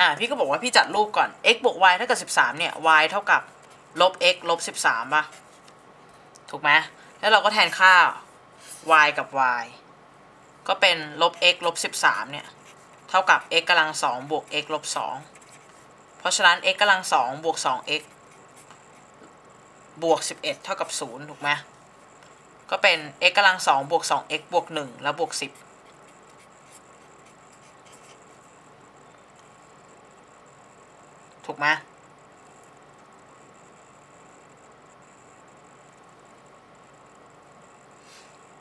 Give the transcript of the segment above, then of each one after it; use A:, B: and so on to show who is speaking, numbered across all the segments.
A: อ่าพี่ก็บอกว่าพี่จัดรูปก่อน x บวก y เท่ากับ 13 เนี่ย y เท่ากับลบ x ลบ 13ป่ะ ถูกไหมแล้วเราก็แทนค่า y กับ y ก็เป็นลบ x ลบ 13 เนี่ย เท่ากับ x กำลัง2บวก x ลบ 2 เพราะฉะนั้น x กำลัง2บวก 2x บวก 11 เท่ากับ 0 ถูกไหมก็เป็น x กำลัง2บวก 2x บวก 1 แล้วบวก 10 ถูกไหม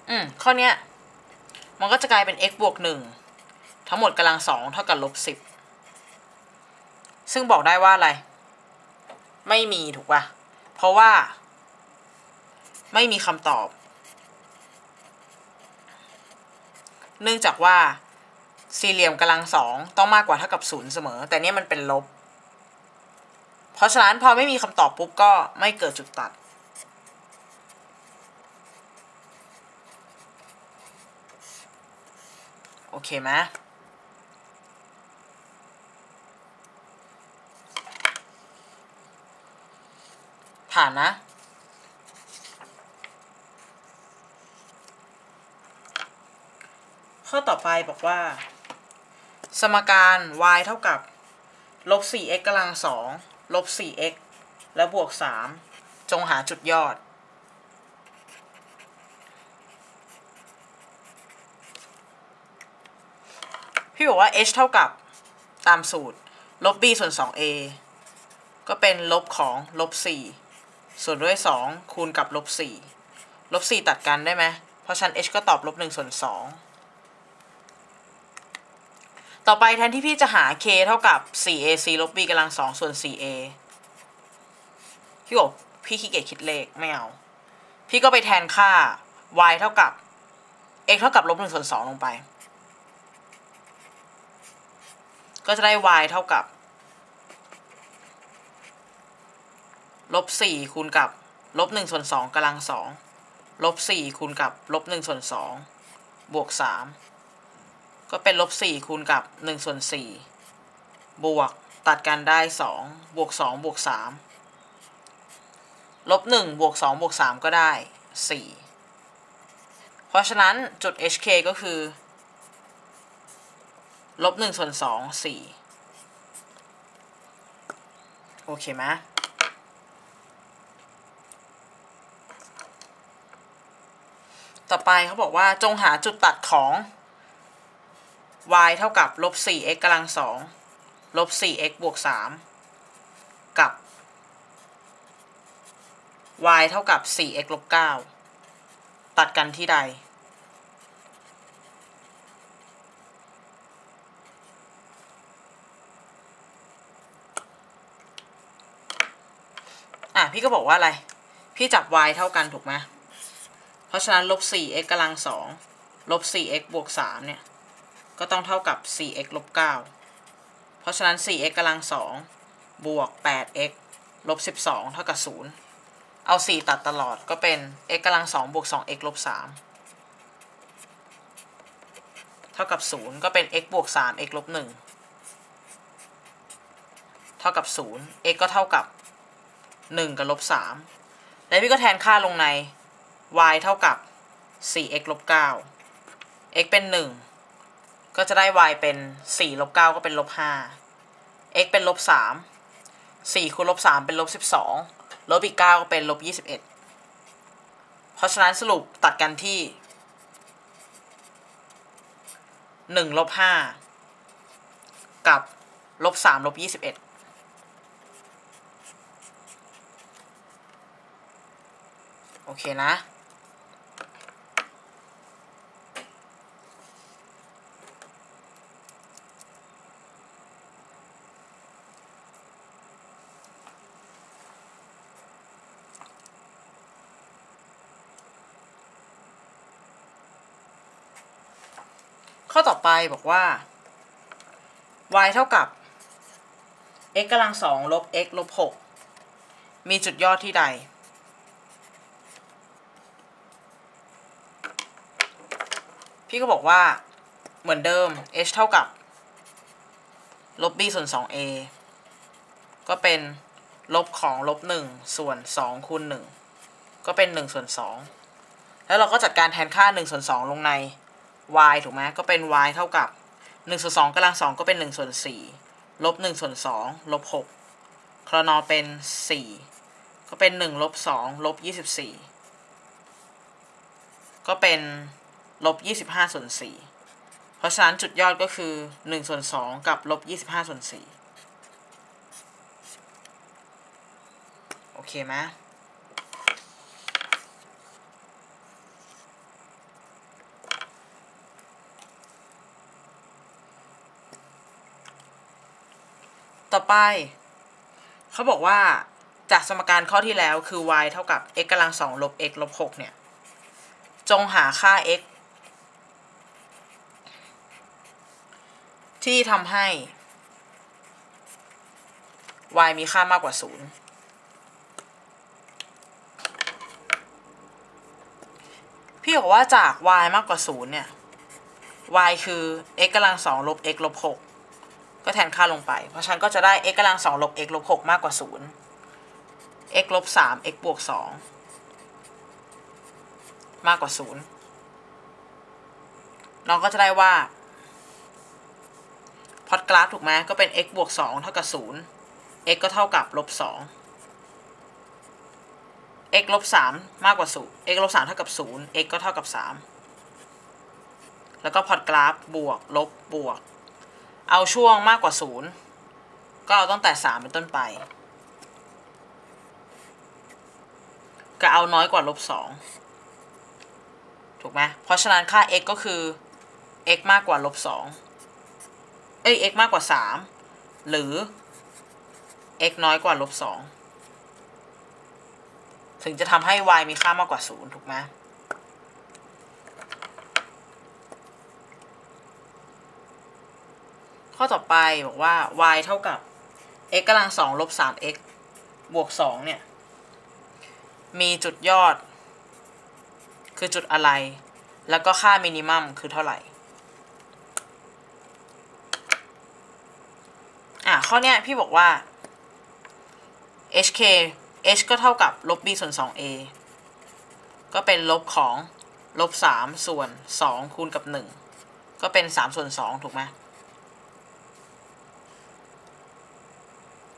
A: อืม ข้อเนี้ย มันก็จะกลายเป็น x บวกหนึ่งทั้งหมดกำลังสองเท่ากับลบสิบซึ่งบอกได้ว่าอะไร ไม่มีถูกป่ะ เพราะว่า ไม่มีคำตอบ เนื่องจากว่าสี่เหลี่ยมกำลังสองต้องมากกว่าเท่ากับศูนย์เสมอ แต่เนี้ยมันเป็นลบ เพราะฉะนั้นพอไม่มีคำตอบปุ๊บก็ไม่เกิดจุดตัด โอเคไหมผ่านนะข้อต่อไปบอกว่า สมการ y เท่ากับลบ 4x กำลัง2 ลบ 4x แล้วบวก 3 จงหาจุดยอด พี่บอกว่า h เท่ากับตามสูตร ลบ b ส่วน 2a ก็เป็นลบของลบ 4 ส่วนด้วย 2 คูณกับลบ 4 ลบ 4 ตัดกันได้ไหม เพราะฉะนั้น h ก็ตอบลบ 1 ส่วน 2 ต่อไปแทนที่พี่จะหา k เท่ากับ 4ac ลบ b กำลัง2ส่วน 4a พี่บอกพี่ขี้เกียจคิดเลขไม่เอา พี่ก็ไปแทนค่า y เท่ากับ x เท่ากับลบ1ส่วน2ลงไป ก็จะได้ y เท่ากับลบสี่คูณกับลบหนึ่งส่วนสองกำลังสองลบสี่คูณกับลบหนึ่งส่วนสองบวกสาม ก็เป็นลบสี่คูณกับหนึ่งส่วนสี่บวกตัดกันได้สองบวกสองบวกสามลบหนึ่งบวกสองบวกสามก็ได้สี่เพราะฉะนั้นจุด hk ก็คือลบหนึ่งส่วนสองสี่โอเคไหมต่อไปเขาบอกว่าจงหาจุดตัดของ y เท่ากับลบ 4x กำลังสองลบ 4x บวก 3 กับ y เท่ากับ 4x ลบ 9 ตัดกันที่ใด อะ พี่ก็บอกว่าอะไร พี่จับ y เท่ากันถูกไหม เพราะฉะนั้นลบ 4x กำลัง 2 ลบ 4x บวก 3 เนี่ย ก็ต้องเท่ากับ 4x ลบ 9 เพราะฉะนั้น 4x กำลัง 2 บวก 8x ลบ 12 เท่ากับ 0 เอา 4 ตัดตลอดก็เป็น x กำลัง 2 บวก 2x ลบ 3 เท่ากับ 0 ก็เป็น x บวก 3x ลบ 1 เท่ากับ 0 x ก็เท่ากับ 1 กับลบ 3 แล้วพี่ก็แทนค่าลงใน y เท่ากับ 4x ลบ 9 x เป็น 1 ก็จะได้ y เป็น4ลบ9ก็เป็นลบ5 x เป็นลบ3 4คูณลบ3เป็นลบ12ลบอีก9ก็เป็นลบ21 เพราะฉะนั้นสรุปตัดกันที่1ลบ5กับลบ3ลบ21โอเคนะ ข้อต่อไป บอกว่า y เท่ากับ x กำลังสองลบ x ลบหกมีจุดยอดที่ใด พี่ก็บอกว่าเหมือนเดิม h เท่ากับ ลบ b ส่วน 2a ก็เป็นลบของลบ 1 ส่วน 2 คูณ 1 ก็เป็น 1 ส่วน 2 แล้วเราก็จัดการแทนค่า 1 ส่วน 2 ลงใน y ถูกไหมก็เป็น y เท่ากับ1ส่วน2กำลัง2ก็เป็น1ส่วน4ลบ1ส่วน2ลบ6ครนอเป็น 4 ก็เป็น1ลบ2ลบ24 ก็เป็นลบ25ส่วน4เพราะฉะนั้นจุดยอดก็คือ1ส่วน2กับลบ25ส่วน4โอเคไหม ต่อไป เขาบอกว่าจากสมการข้อที่แล้วคือ y เท่ากับ x กำลังสองลบ x ลบ6เนี่ย จงหาค่า x ที่ทำให้ y มีค่ามากกว่า 0 พี่บอกว่าจาก y มากกว่า 0 เนี่ย y คือ x กำลังสองลบ x ลบ6ก็ ก็แทนค่าลงไป เพราะฉันก็จะได้ x กำลังสองลบ x ลบ6มากกว่า0 x ลบ3 x บวก2มากกว่า0น้องก็จะได้ว่าพอดกราฟถูกไหมก็เป็น x บวก2เท่ากับ0 x ก็เท่ากับลบ2 x ลบ3มากกว่า0 x ลบ3เท่ากับ0 x ก็เท่ากับ3แล้วก็พอดกราฟบวกลบบวก เอาช่วงมากกว่า0ก็เอาตั้งแต่3เป็นต้นไป ก็เอาน้อยกว่าลบ2ถูกไหมเพราะฉะนั้นค่า x ก็คือ x มากกว่าลบ2เอ้ย x มากกว่า3หรือ x น้อยกว่าลบ2ถึงจะทำให้ y มีค่ามากกว่า0ถูกไหม ข้อต่อไปบอกว่า y เท่ากับ x กำลังสองลบ 3x บวก2เนี่ย มีจุดยอด คือจุดอะไร แล้วก็ค่ามินิมัมคือเท่าไหร่ อะ ข้อเนี้ยพี่บอกว่า hk h ก็เท่ากับลบ b ส่วน 2a ก็เป็นลบของลบ3ส่วน 2 คูณกับ 1 ก็เป็น 3 ส่วน 2 ถูกไหม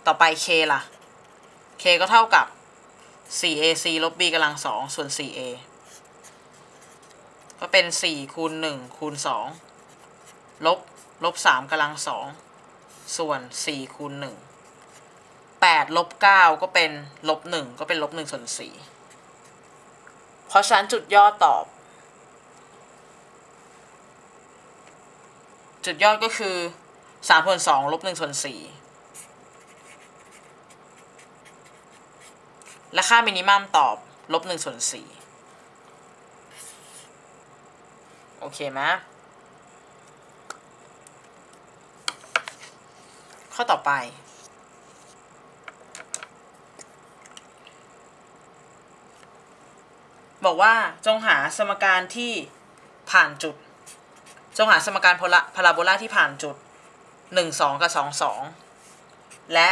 A: ต่อไป k ล่ะ k ก็เท่ากับ 4ac ลบ b กำลัง2ส่วน 4a ก็เป็น 4 คูณ 1 คูณ 2 ลบ ลบ 3กำลัง2ส่วน 4 คูณ 1 8 ลบ 9 ก็เป็น ลบ 1 ก็เป็น ลบ 1 ส่วน 4 เพราะฉะนั้นจุดยอดตอบ จุดยอดก็คือ3ส่วน2ลบ1ส่วน4 และค่ามินิมัมตอบลบ1ส่วน4โอเคไหมข้อต่อไป บอกว่าจงหาสมการที่ผ่านจุด จงหาสมการพาราโบลาที่ผ่านจุด 1 2 กับ 2 2 และ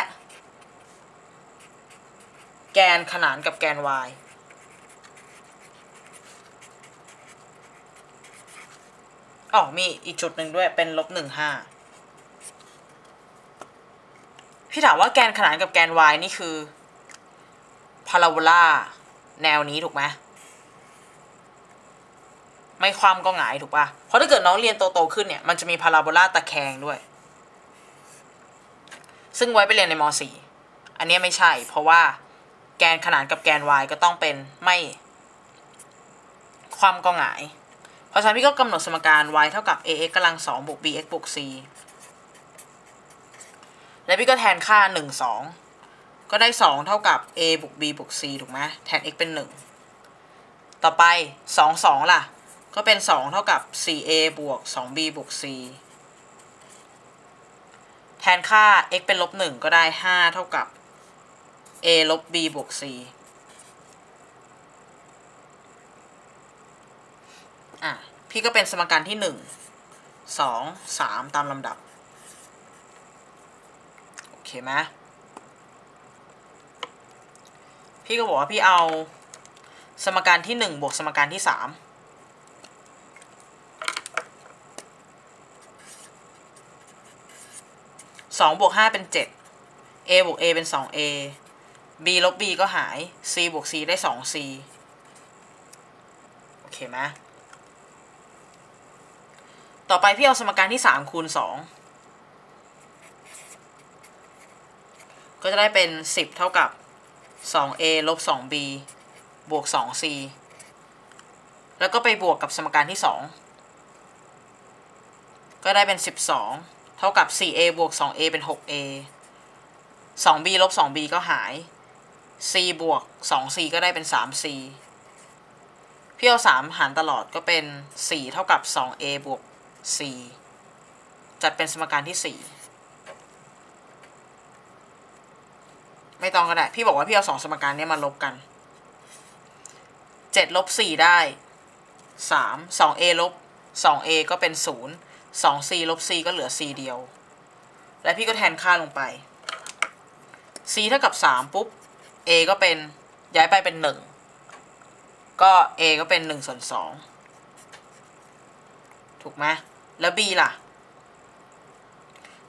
A: แกนขนานกับแกน y อ๋อมีอีกจุดหนึ่งด้วยเป็นลบหนึ่งห้าพี่ถามว่าแกนขนานกับแกน y นี่คือพาราโบลาแนวนี้ถูกไหมไม่ความก็หงายถูกปะเพราะถ้าเกิดน้องเรียนโตๆขึ้นเนี่ย มันจะมีพาราโบลาตะแคงด้วย ซึ่งไว้ไปเรียนในม .4 อันนี้ไม่ใช่ เพราะว่า กนขนานกับแกน y ก็ต้องเป็นไม่ความก็หงาย เพราะฉะนั้นพี่ก็กำหนดสมการ y เท่ากับ ax กำลัง2บวก bx บวก c แล้วพี่ก็แทนค่า 1 2 ก็ได้ 2 เท่ากับ a บวก b บวก c ถูกไหมแทน x เป็น 1 ต่อไป 2 2 ล่ะ ก็เป็น 2 เท่ากับ 4a บวก 2b บวก c แทนค่า x เป็นลบ 1 ก็ได้ 5 เท่ากับ a ลบ b บวก c อะ พี่ก็เป็นสมการที่1 2 3ตามลำดับ โอเคไหมพี่ก็บอกว่าพี่เอาสมการที่หนึ่งบวกสมการที่สามสองบวกห้าเป็นเจ็ด a บวก a เป็นสอง a b ลบ b ก็หาย c บวก c ได้สอง c โอเคไหมต่อไปพี่เอาสมการที่สามคูณสองก็จะได้เป็นสิบเท่ากับสอง a ลบสอง b บวกสอง c แล้วก็ไปบวกกับสมการที่สองก็ได้เป็นสิบสองเท่ากับ 4a บวก 2a เป็น 6a 2b ลบ 2b ก็หาย c บวก 2c ก็ได้เป็น 3c พี่เอา3หารตลอดก็เป็น 4 เท่ากับ 2a บวก c จัดเป็นสมการที่ 4 ไม่ต้องก็ได้ พี่บอกว่าพี่เอา2สมการนี้มาลบกัน 7 ลบ 4 ได้ 3 2a ลบ 2a ก็เป็น 0 2c ลบ c ก็เหลือ c เดียว และพี่ก็แทนค่าลงไป c เท่ากับ 3 ปุ๊บ a ก็เป็นย้ายไปเป็น1ก็ a ก็เป็น1ส่วน2ถูกไหมแล้ว b ล่ะ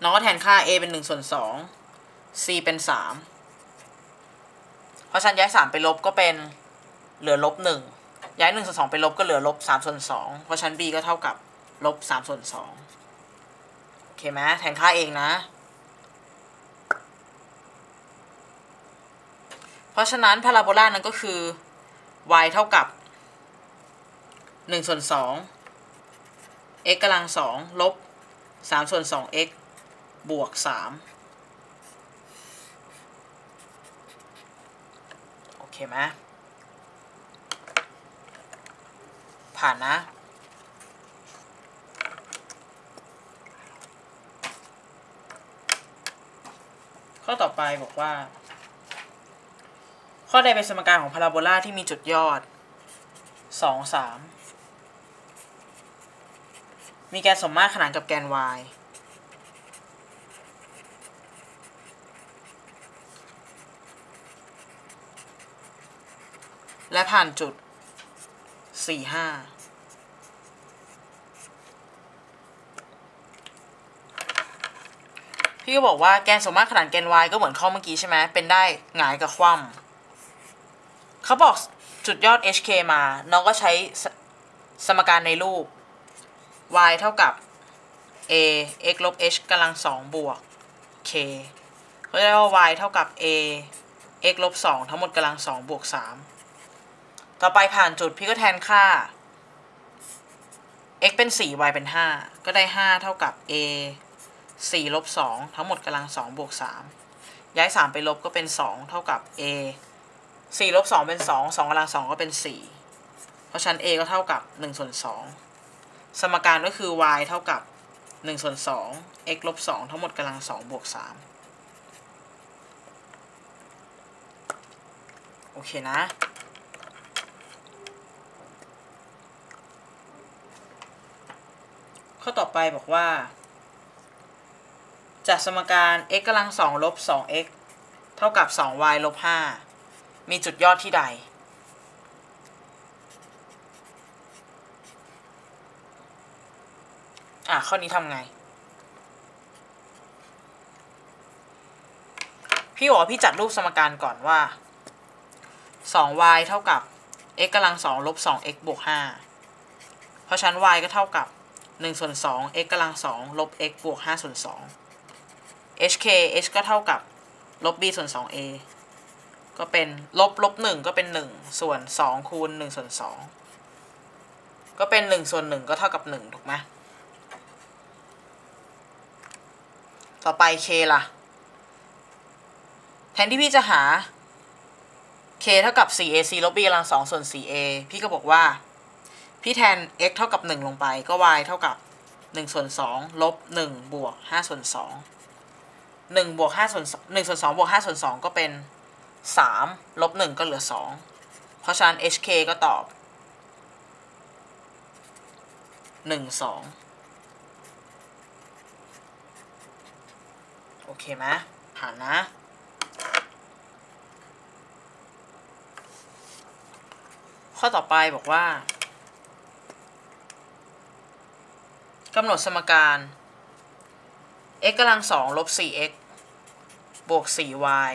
A: น้องก็แทนค่า a เป็น1ส่วน2 c เป็น3เพราะฉะนั้นย้าย3ไปลบก็เป็นเหลือลบ1ย้าย1ส่วน2ไปลบก็เหลือลบ3ส่วน2เพราะฉะนั้น b ก็เท่ากับลบ3ส่วน2โอเคไหมแทนค่าเองนะ เพราะฉะนั้นพาราโบลานั้นก็คือ y เท่ากับ1ส่วน2 x กำลัง2ลบ3ส่วน2 x บวก 3 โอเคไหมผ่านนะข้อต่อไปบอกว่า ข้อใดเป็นสมการของพาราโบลาที่มีจุดยอด 2 3 มีแกนสมมาตรขนานกับแกน y และผ่านจุด 4 5พี่ก็บอกว่าแกนสมมาตรขนานแกน y ก็เหมือนข้อเมื่อกี้ใช่ไหม เป็นได้หงายกับคว่ำ เขาบอกจุดยอด hk มา น้องก็ใช้สสมการในรูป y เท่ากับ a x ลบ h กำลังสองบวก k เขาจะได้ว่า y เท่ากับ a x ลบสองทั้งหมดกำลังสองบวกสามต่อไปผ่านจุดพี่ก็แทนค่า x เป็นสี่ y เป็นห้าก็ได้ห้าเท่ากับ a สี่ลบสองทั้งหมดกำลังสองบวกสามย้ายสามไปลบก็เป็นสองเท่ากับ a สี่ลบสองเป็นสองสองกำลังสองก็เป็นสี่เพราะฉะนั้น a ก็เท่ากับหนึ่งส่วนสองสมการก็คือ y เท่ากับหนึ่งส่วนสอง x ลบสองทั้งหมดกำลังสองบวกสามโอเคนะ ข้อต่อไปบอกว่า จากสมการ x กำลังสองลบสอง x เท่ากับสอง y ลบห้า มีจุดยอดที่ใด อะ ข้อนี้ทำไง พี่บอกว่าพี่จัดรูปสมการก่อนว่า 2y เท่ากับ x กำลัง 2 ลบ 2x บวก 5 เพราะฉะนั้น y ก็เท่ากับ 1 ส่วน 2 x กำลัง 2 ลบ x บวก 5 ส่วน 2 hk h ก็เท่ากับ ลบ b ส่วน 2a ก็เป็นลบลบ1ก็เป็น1ส่วน2คูณ1ส่วน2ก็เป็น1ส่วน1ก็เท่ากับ1ถูกไหมต่อไป k ล่ะ แทนที่พี่จะหา k เท่ากับ 4ac ลบ b กำลัง2ส่วน 4a พี่ก็บอกว่า พี่แทน x เท่ากับ 1 ลงไป ก็ y เท่ากับ 1 ส่วน 2 ลบ 1 บวก 5 ส่วน 2 1 บวก 5 ส่วน 1 ส่วน 2 บวก 5 ส่วน 2 ก็เป็น 3ลบ1ก็เหลือ 2 เพราะฉะนั้น hk ก็ตอบ 1 2 โอเคไหมหารนะข้อต่อไปบอกว่ากำหนดสมการ x กำลังสองลบ 4x บวก 4y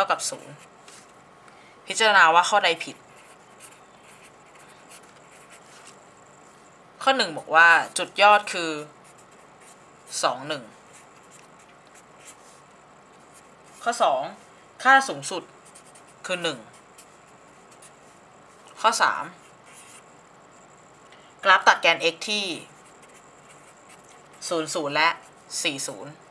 A: ท่ากับ 0 พิจารณาว่าข้อใดผิด ข้อ 1 บอกว่าจุดยอดคือ 2 1 ข้อ 2 ค่าสูงสุดคือ 1 ข้อ 3 กราฟตัดแกน x ที่ 00 และ 40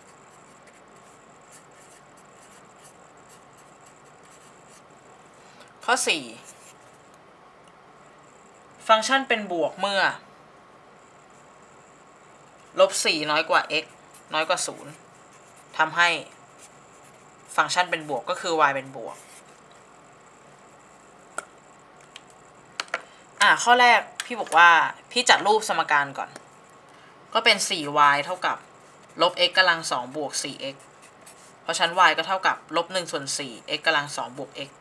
A: ข้อ 4 ฟังก์ชันเป็นบวกเมื่อลบ4น้อยกว่า x น้อยกว่า 0ทำให้ฟังก์ชันเป็นบวกก็คือ y เป็นบวก อะ ข้อแรกพี่บอกว่าพี่จัดรูปสมการก่อน ก็เป็น 4y เท่ากับลบ x กำลัง2บวก 4x เพราะชั้น y ก็เท่ากับลบ1ส่วน4 x กำลัง2บวก x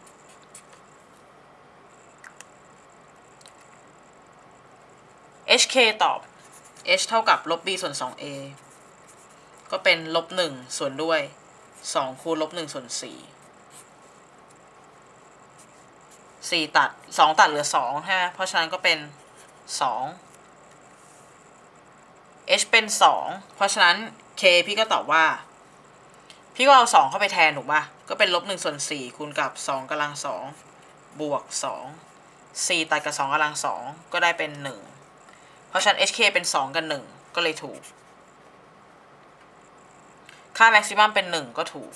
A: hk ตอบ h เท่ากับลบ b ส่วน 2a ก็เป็นลบ 1 ส่วนด้วย 2 คูณลบ 1 ส่วน 4 4 ตัด 2 ตัดเหลือ2ใช่ไหมเพราะฉะนั้นก็เป็น 2 h เป็น 2 เพราะฉะนั้น k พี่ก็ตอบว่า พี่ก็เอา 2 เข้าไปแทนถูกป่ะก็เป็นลบ 1 ส่วน 4 คูณกับ 2กำลัง 2 บวก 2 4 ตัดกับ 2กำลัง 2 ก็ได้เป็น 1 เพราะฉะนั้น hk เป็น 2 กับ 1 ก็เลยถูก ค่าแม็กซิมัมเป็น 1 ก็ถูก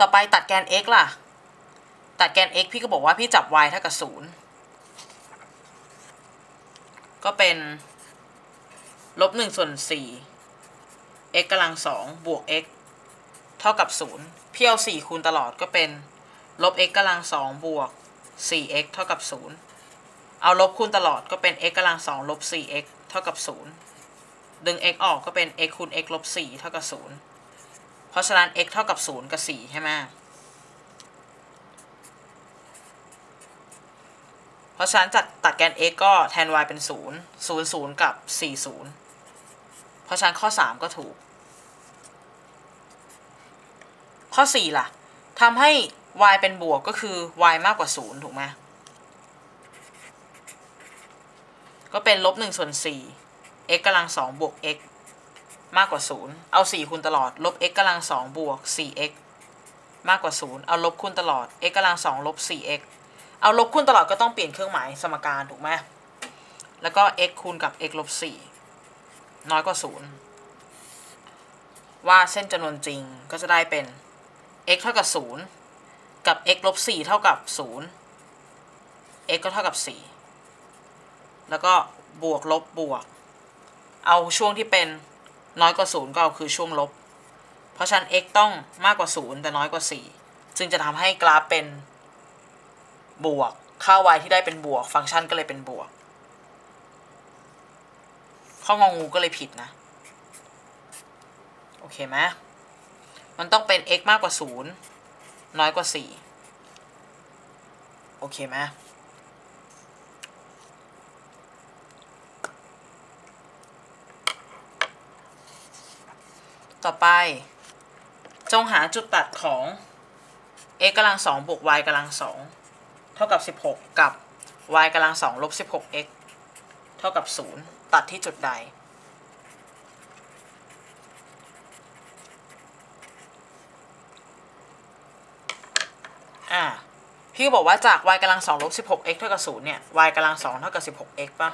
A: ต่อไปตัดแกน x ล่ะ ตัดแกน x พี่ก็บอกว่าพี่จับ y เท่ากับ 0 ก็เป็นลบ1ส่วน4 x กำลัง2บวก x ท่ากับ0พี่เอา4คูณตลอดก็เป็น ลบ x กำลัง2บวก 4x เท่ากับ 0 เอาลบคูณตลอดก็เป็น x กำลัง2ลบ 4x เท่ากับ 0 ดึง x ออกก็เป็น x คูณ x ลบ 4 เท่ากับ 0 เพราะฉะนั้น x เท่ากับ 0 กับ 4 ใช่ไหมเพราะฉะนั้นจัดตัดแกน x ก็แทน y เป็น 0 0 0 กับ 4 0 เพราะฉะนั้นข้อ 3 ก็ถูก ข้อ 4 ล่ะทำให้ y เป็นบวกก็คือ y มากกว่า 0 ถูกไหมก็เป็นลบ1ส่วน4 x กำลัง2บวก x มากกว่า 0 เอา 4 คูณตลอด ลบ x กำลัง2บวก 4x มากกว่า 0 เอาลบคูณตลอด x กำลัง2ลบ 4x เอาลบคูณตลอดก็ต้องเปลี่ยนเครื่องหมายสมการถูกไหมแล้วก็ x คูณกับ x ลบ 4 น้อยกว่า 0 ว่าเส้นจำนวนจริงก็จะได้เป็น x เท่ากับ 0 กับ x ลบ4เท่ากับ 0 x ก็เท่ากับ 4 แล้วก็บวกลบบวก เอาช่วงที่เป็นน้อยกว่า 0 ก็เอาคือช่วงลบ เพราะฉะนั้น x ต้องมากกว่า 0 แต่น้อยกว่า4จึงจะทำให้กราฟเป็นบวก ค่า y ที่ได้เป็นบวก ฟังก์ชันก็เลยเป็นบวก ข้ององูก็เลยผิดนะ โอเคไหม มันต้องเป็น x มากกว่า 0 น้อยกว่า 4 โอเคไหมต่อไป จงหาจุดตัดของ x กำลัง2บวก y กำลัง2เท่ากับ 16 กับ y กำลัง2ลบ 16x เท่ากับ 0 ตัดที่จุดใด อ่าพี่ก็บอกว่าจาก y กำลัง2ลบ 16x เท่ากับ0เนี่ย y กำลัง2เท่ากับ 16x ป่ะ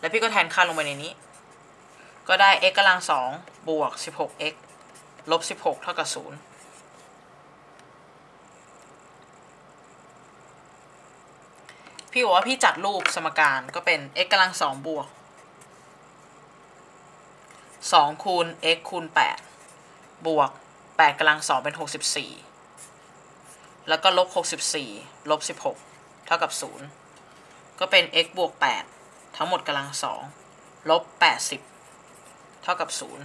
A: แล้วพี่ก็แทนค่าลงไปในนี้ ก็ได้ x กำลัง2บวก 16x ลบ16เท่ากับ0พี่บอกว่าพี่จัดรูปสมการก็เป็น x กำลัง2บวก2คูณ x คูณ8บวก8กำลัง2เป็น64 แล้วก็ลบ 64 ลบ 16 เท่ากับศูนย์ก็เป็น x บวกแปดทั้งหมดกำลังสองลบแปดสิบเท่ากับศูนย์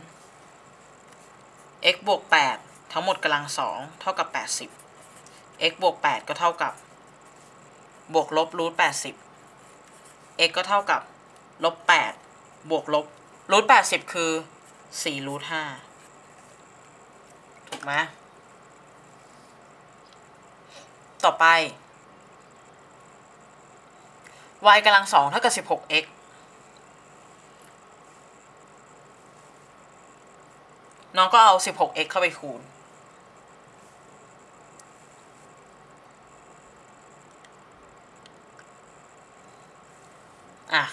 A: x บวกแปดทั้งหมดกำลังสองเท่ากับแปดสิบ x บวกแปดก็เท่ากับ บวกลบรูทแปดสิบ x ก็เท่ากับ ลบแปดบวกลบรูทแปดสิบคือสี่รูทห้าถูกไหม ต่อไป y กำลังสองเท่ากับสิบหก x น้องก็เอา 16x เข้าไปคูณ อะ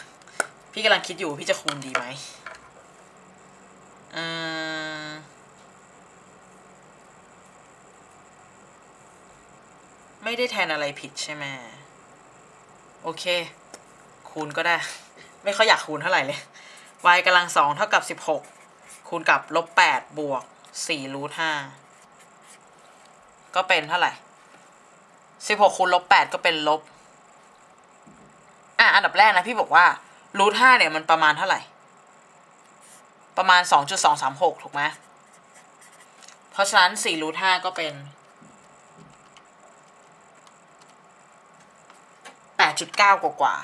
A: พี่กำลังคิดอยู่ พี่จะคูณดีไหมอืม ไม่ได้แทนอะไรผิดใช่ไหมโอเค คูณก็ได้ ไม่ค่อยอยากคูณเท่าไหร่เลย y กำลังสองเท่ากับสิบหกคูณกับลบแปดบวกสี่รูทห้าก็เป็นเท่าไหร่สิบหกคูณลบแปดก็เป็นลบ อะ อันดับแรกนะพี่บอกว่ารูทห้าเนี่ยมันประมาณเท่าไหร่ ประมาณสองจุดสองสามหกถูกไหมเพราะฉะนั้นสี่รูทห้าก็เป็น แปดจุดเก้ากว่า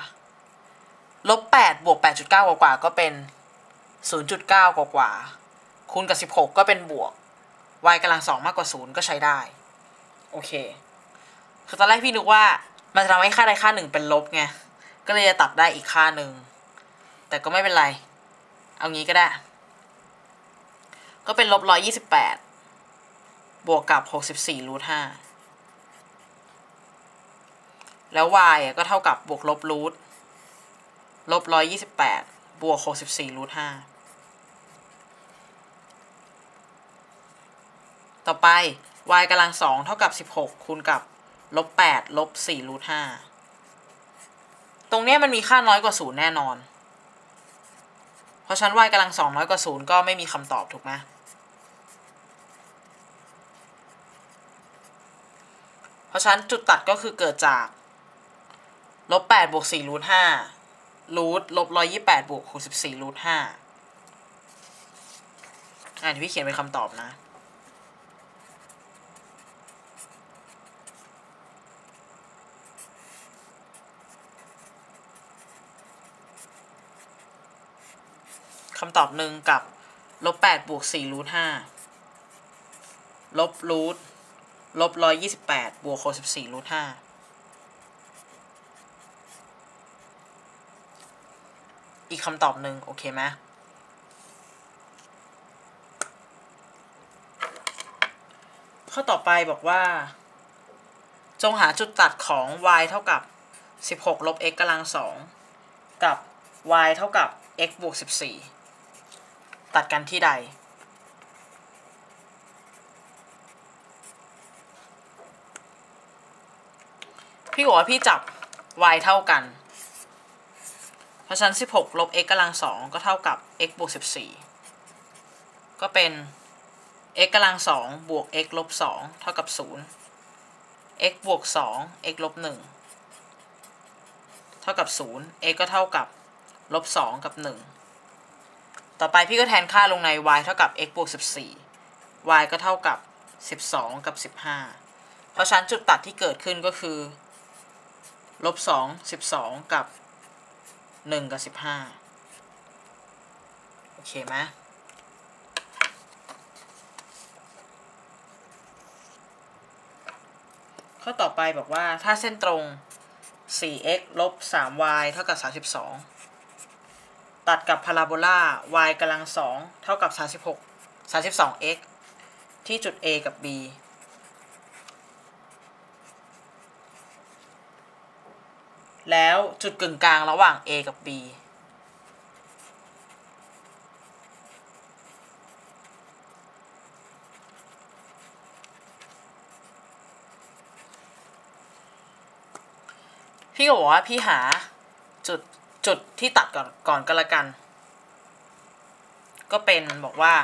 A: ลบแปดบวกแปดจุดเก้ากว่าก็เป็น 0.9 กว่ากว่าคูณกับ 16 ก็เป็นบวก y กำลังสองมากกว่า 0 ก็ใช้ได้ โอเค คือตอนแรกพี่นึกว่ามันจะทำให้ค่าใดค่าหนึ่งเป็นลบไง ก็เลยจะตัดได้อีกค่าหนึ่ง แต่ก็ไม่เป็นไร เอางี้ก็ได้ ก็เป็นลบ 128 บวกกับ 64รูท5 แล้ว y ก็เท่ากับบวกลบรูทลบ128บแปดบวก64รูท5ต่อไป y กำลังสองเท่ากับ16คูณกับลบ8ลบ4รูท5ตรงนี้มันมีค่าน้อยกว่า0แน่นอน เพราะฉัน y กำลังสองน้อยกว่า0ก็ไม่มีคำตอบถูกไหมเพราะฉะนั้นจุดตัดก็คือเกิดจาก ลบ8บวก4รูท5รูทลบ128บวก64รูท5อ่าที่พี่เขียนเป็นคำตอบนะ คำตอบหนึ่งกับลบแปดบวกสี่รูทห้าลบรูทลบร้อยยี่สิบแปดบวกหกสิบสี่รูทห้า อีกคำตอบหนึ่งโอเคไหมข้อต่อไปบอกว่า จงหาจุดตัดของ y เท่ากับ 16 ลบ x กำลังสองกับ y เท่ากับ x บวก 14 ตัดกันที่ใด พี่บอกว่าพี่จับ y เท่ากัน ราะฉะนั้น 16 ลบ x กำลังสองก็เท่ากับ x บวก 14 ก็เป็น x กำลังสองบวก x ลบ 2 เท่ากับ 0 x บวก 2 x ลบ 1 เท่ากับ 0 x ก็เท่ากับ ลบ 2 กับ 1 ต่อไปพี่ก็แทนค่าลงใน y เท่ากับ x บวก 14 y ก็เท่ากับ 12 กับ 15 เพราะฉะนั้นจุดตัดที่เกิดขึ้นก็คือ ลบ 2 12 กับ 1กับ15โอเคไหมข้อต่อไปบอกว่าถ้าเส้นตรง 4x ลบ 3y เท่ากับ 32 ตัดกับพาราโบลา y กำลังสองเท่ากับ 36 32x ที่จุด A กับ B แล้วจุดกึ่งกลางระหว่าง A กับ B พี่ก็บอกว่าพี่หาจุดจุดที่ตัดก่อนก่อนก็แล้วกัน ก็เป็นบอกว่า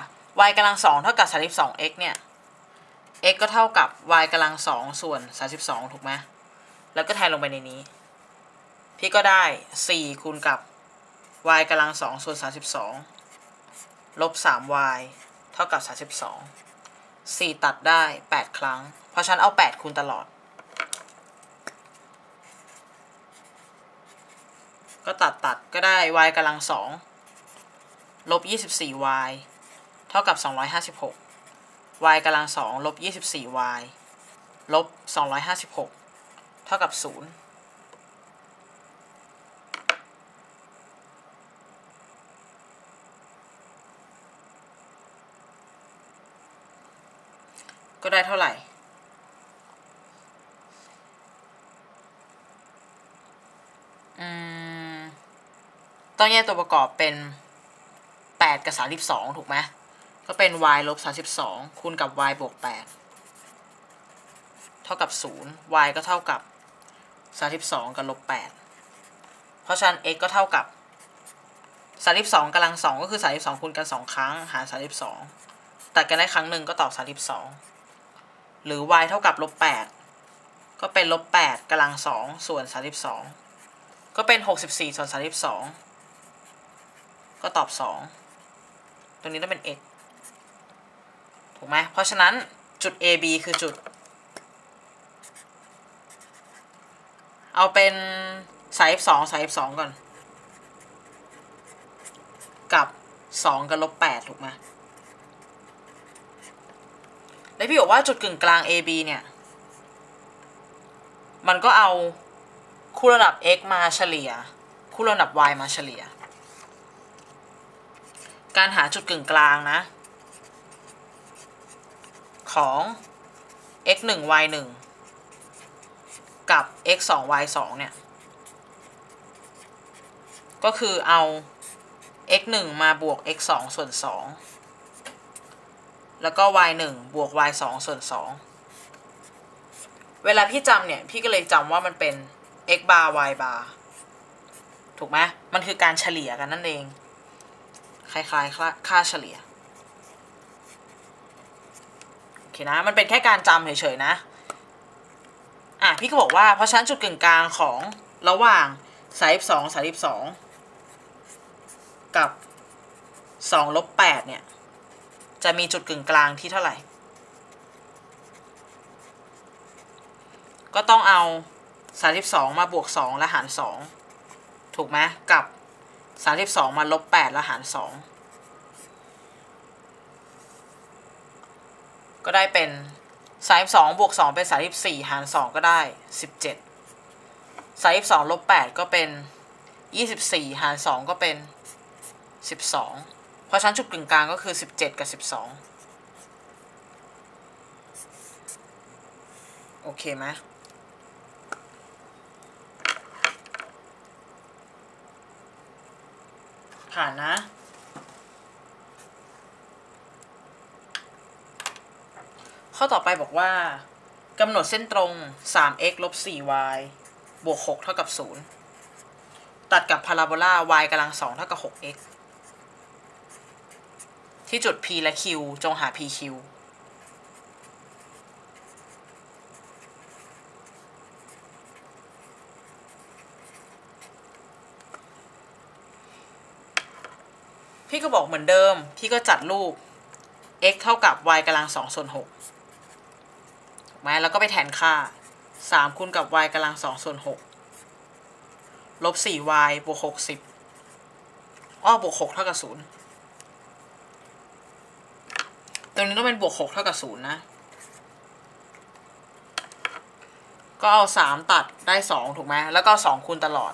A: y กำลังสองเท่ากับ 32x เนี่ย x ก็เท่ากับ y กำลังสองส่วน 32 ถูกไหมแล้วก็แทนลงไปในนี้ พี่ก็ได้4คูณกับ y กำลัง2ส่วน32ลบ 3y เท่ากับ 32 4 ตัดได้ 8 ครั้ง เพราะฉันเอา 8 คูณตลอด ก็ตัดตัดก็ได้ y กำลัง2ลบ 24y เท่ากับ 256 y กำลัง2ลบ 24y ลบ 256 เท่ากับ 0 ก็ได้เท่าไหร่อืมต้องแยกตัวประกอบเป็น 8 กับ 32 ถูกไหม ก็เป็น y ลบ 32 คูณกับ y บวก 8 เท่ากับ 0 y ก็เท่ากับ 32 กับลบ 8 เพราะฉะนั้น x ก็เท่ากับ32กำลัง2ก็คือ32คูณกัน2ครั้ง หาร32ตัดกันได้ครั้งหนึ่งก็ตอบ32 หรือ y เท่ากับลบ8ก็เป็นลบ8กำลัง2ส่วน 32 ก็เป็น 64 ส่วน 32 ก็ตอบ 2 ตรงนี้ต้องเป็น x ถูกไหมเพราะฉะนั้นจุด A B คือจุด เอาเป็นสาย2สาย2ก่อน กับ 2 กับลบ8ถูกไหม แล้วพี่บอกว่าจุดกึ่งกลาง AB เนี่ย มันก็เอาคู่ระดับ x มาเฉลี่ย คู่ระดับ y มาเฉลี่ย การหาจุดกึ่งกลางนะ ของ x 1 y 1กับ x 2 y 2เนี่ย ก็คือเอา x 1มาบวก x 2ส่วน2 แล้วก็ y 1บวก y 2ส่วน 2 เวลาพี่จำเนี่ย พี่ก็เลยจำว่ามันเป็น x bar y bar ถูกไหมมันคือการเฉลี่ยกันนั่นเอง คล้ายๆ ค่าเฉลี่ย โอเคนะ มันเป็นแค่การจำเฉยๆนะ อะ พี่ก็บอกว่า เพราะฉะนั้นจุดกึ่งกลางของระหว่างสายสองสายสองกับสองลบแปดเนี่ย จะมีจุดกึ่งกลางที่เท่าไหร่ ก็ต้องเอาสามสิบสองมาบวกสองและหารสองถูกไหมกับสามสิบสองมาลบแปดและหารสองก็ได้เป็นสามสิบสองบวกสองเป็นสามสิบสี่หารสองก็ได้สิบเจ็ดสามสิบสองลบแปดก็เป็นยี่สิบสี่หารสองก็เป็นสิบสอง เพราะชั้นจุดกึ่งกลางก็คือสิบเจ็ดกับสิบสองโอเคไหมผ่านนะข้อต่อไปบอกว่ากำหนดเส้นตรง 3x ลบ 4y บวก 6 เท่ากับ 0 ตัดกับพาราโบลา y กำลัง 2 เท่ากับ 6x ที่จุด p และ q จงหา pq พี่ก็บอกเหมือนเดิม พี่ก็จัดรูป x เท่ากับ y กำลัง2ส่วน6ถูกไหมแล้วก็ไปแทนค่า3คูณกับ y กำลัง2ส่วน6ลบ 4y บวก60อ้อบวก6เท่ากับ0 ตรงนี้ต้องเป็นบวก6เท่ากับ0นะ ก็เอา3ตัดได้2ถูกไหมแล้วก็2คูณตลอด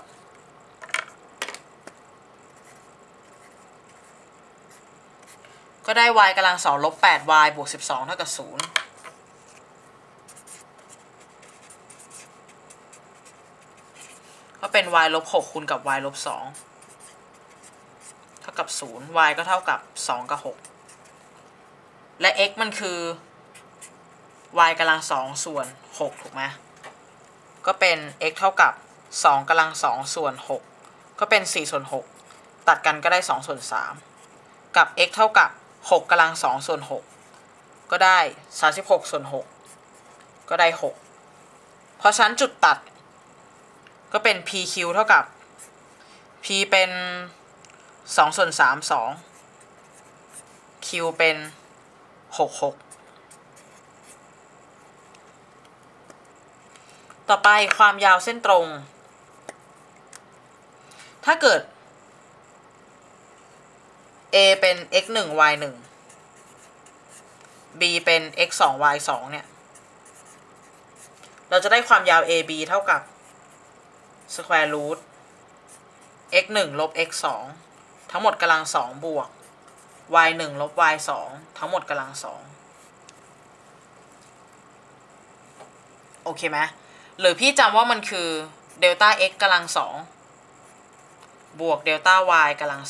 A: ก็ได้ y กำลัง2ลบ 8y บวก12เท่ากับ0ก็เป็น y ลบ6คูณกับ y ลบ2เท่ากับ0 y ก็เท่ากับ2กับ6 และ x มันคือ y กำลัง2ส่วน6ถูกไหมก็เป็น x เท่ากับ2กำลัง2ส่วน6ก็เป็น4ส่วน6ตัดกันก็ได้2ส่วน3กับ x เท่ากับ6กำลัง2ส่วน6ก็ได้36ส่วน6ก็ได้6เพราะฉะนั้นจุดตัด ก็เป็น pq เท่ากับ p เป็นสองส่วนสามสอง q เป็น หกหกต่อไปความยาวเส้นตรง ถ้าเกิด a เป็น x 1 y 1 b เป็น x 2 y 2เนี่ย เราจะได้ความยาว ab เท่ากับ square root x 1ลบ x 2ทั้งหมดกำลัง2บวก y 1ลบ y 2ทั้งหมดกำลัง2โอเคไหมหรือพี่จำว่ามันคือเดลต้า x กำลัง2บวกเดลต้า y กำลัง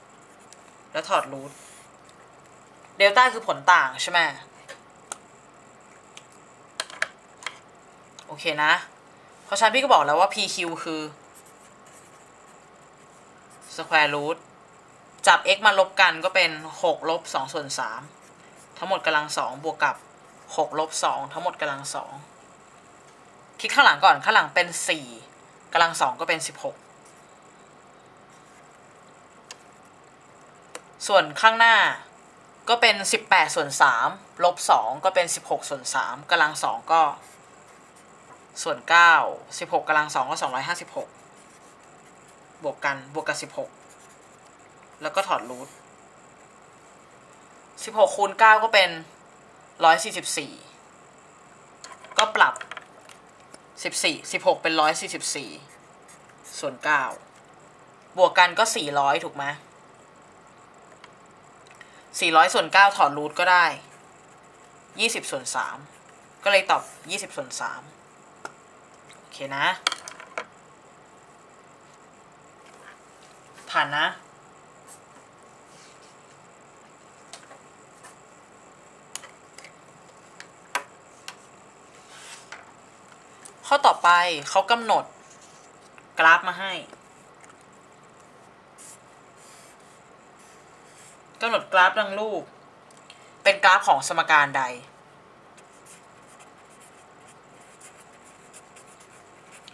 A: 2แล้วถอดรูทเดลต้าคือผลต่างใช่ไหมโอเคนะ เพราะฉะนั้นพี่ก็บอกแล้วว่า pq คือ square root จับ x มาลบกันก็เป็น6ลบ2ส่วน3ทั้งหมดกำลัง2บวกกับ6ลบ2ทั้งหมดกำลัง2คิดข้างหลังก่อน ข้างหลังเป็น 4กำลัง2ก็เป็น 16 ส่วนข้างหน้าก็เป็น 18 ส่วน3ลบ2ก็เป็น 16 ส่วน3กำลัง2ก็ส่วน 9 16กำลัง2ก็ 256 บวกกันบวกกับ 16 แล้วก็ถอดรูท16คูณ9ก็เป็น144ก็ปรับ14 16เป็น144ส่วน9บวกกันก็400ถูกไหม400ส่วน9ถอดรูทก็ได้20ส่วน3ก็เลยตอบ20ส่วน3โอเคนะ ผ่านนะ ข้อต่อไปเขากำหนดกราฟมาให้กำหนดกราฟดังรูป เป็นกราฟของสมการใด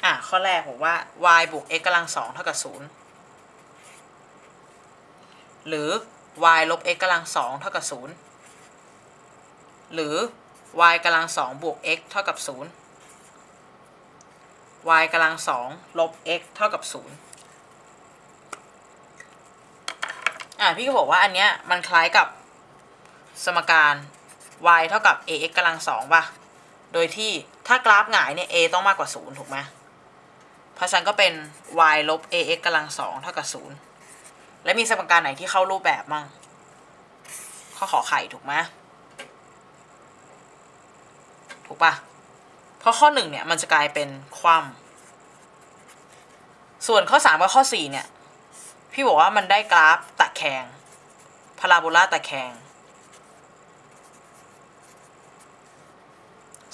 A: อะ ข้อแรกบอกว่า y บวก x กำลังสองเท่ากับศูนย์หรือ y ลบ x กำลังสองเท่ากับศูนย์หรือ y กำลังสองบวก x เท่ากับศูนย์ y กำลังสองลบ x เท่ากับศูนย์อะพี่ก็บอกว่าอันเนี้ยมันคล้ายกับสมการ y เท่ากับ ax กำลังสองป่ะ โดยที่ถ้ากราฟหงายเนี่ย a ต้องมากกว่าศูนย์ถูกไหมเพราะฉะนั้นก็เป็น y ลบ ax กำลังสองเท่ากับศูนย์และมีสมการไหนที่เข้ารูปแบบมั่งข้อขอไข่ถูกไหมถูกปะ ราะข้อหนึ่งเนี่ยมันจะกลายเป็นความ ส่วนข้อสามกับข้อสี่เนี่ย พี่บอกว่ามันได้กราฟตะแคงพาราโบลาตะแคง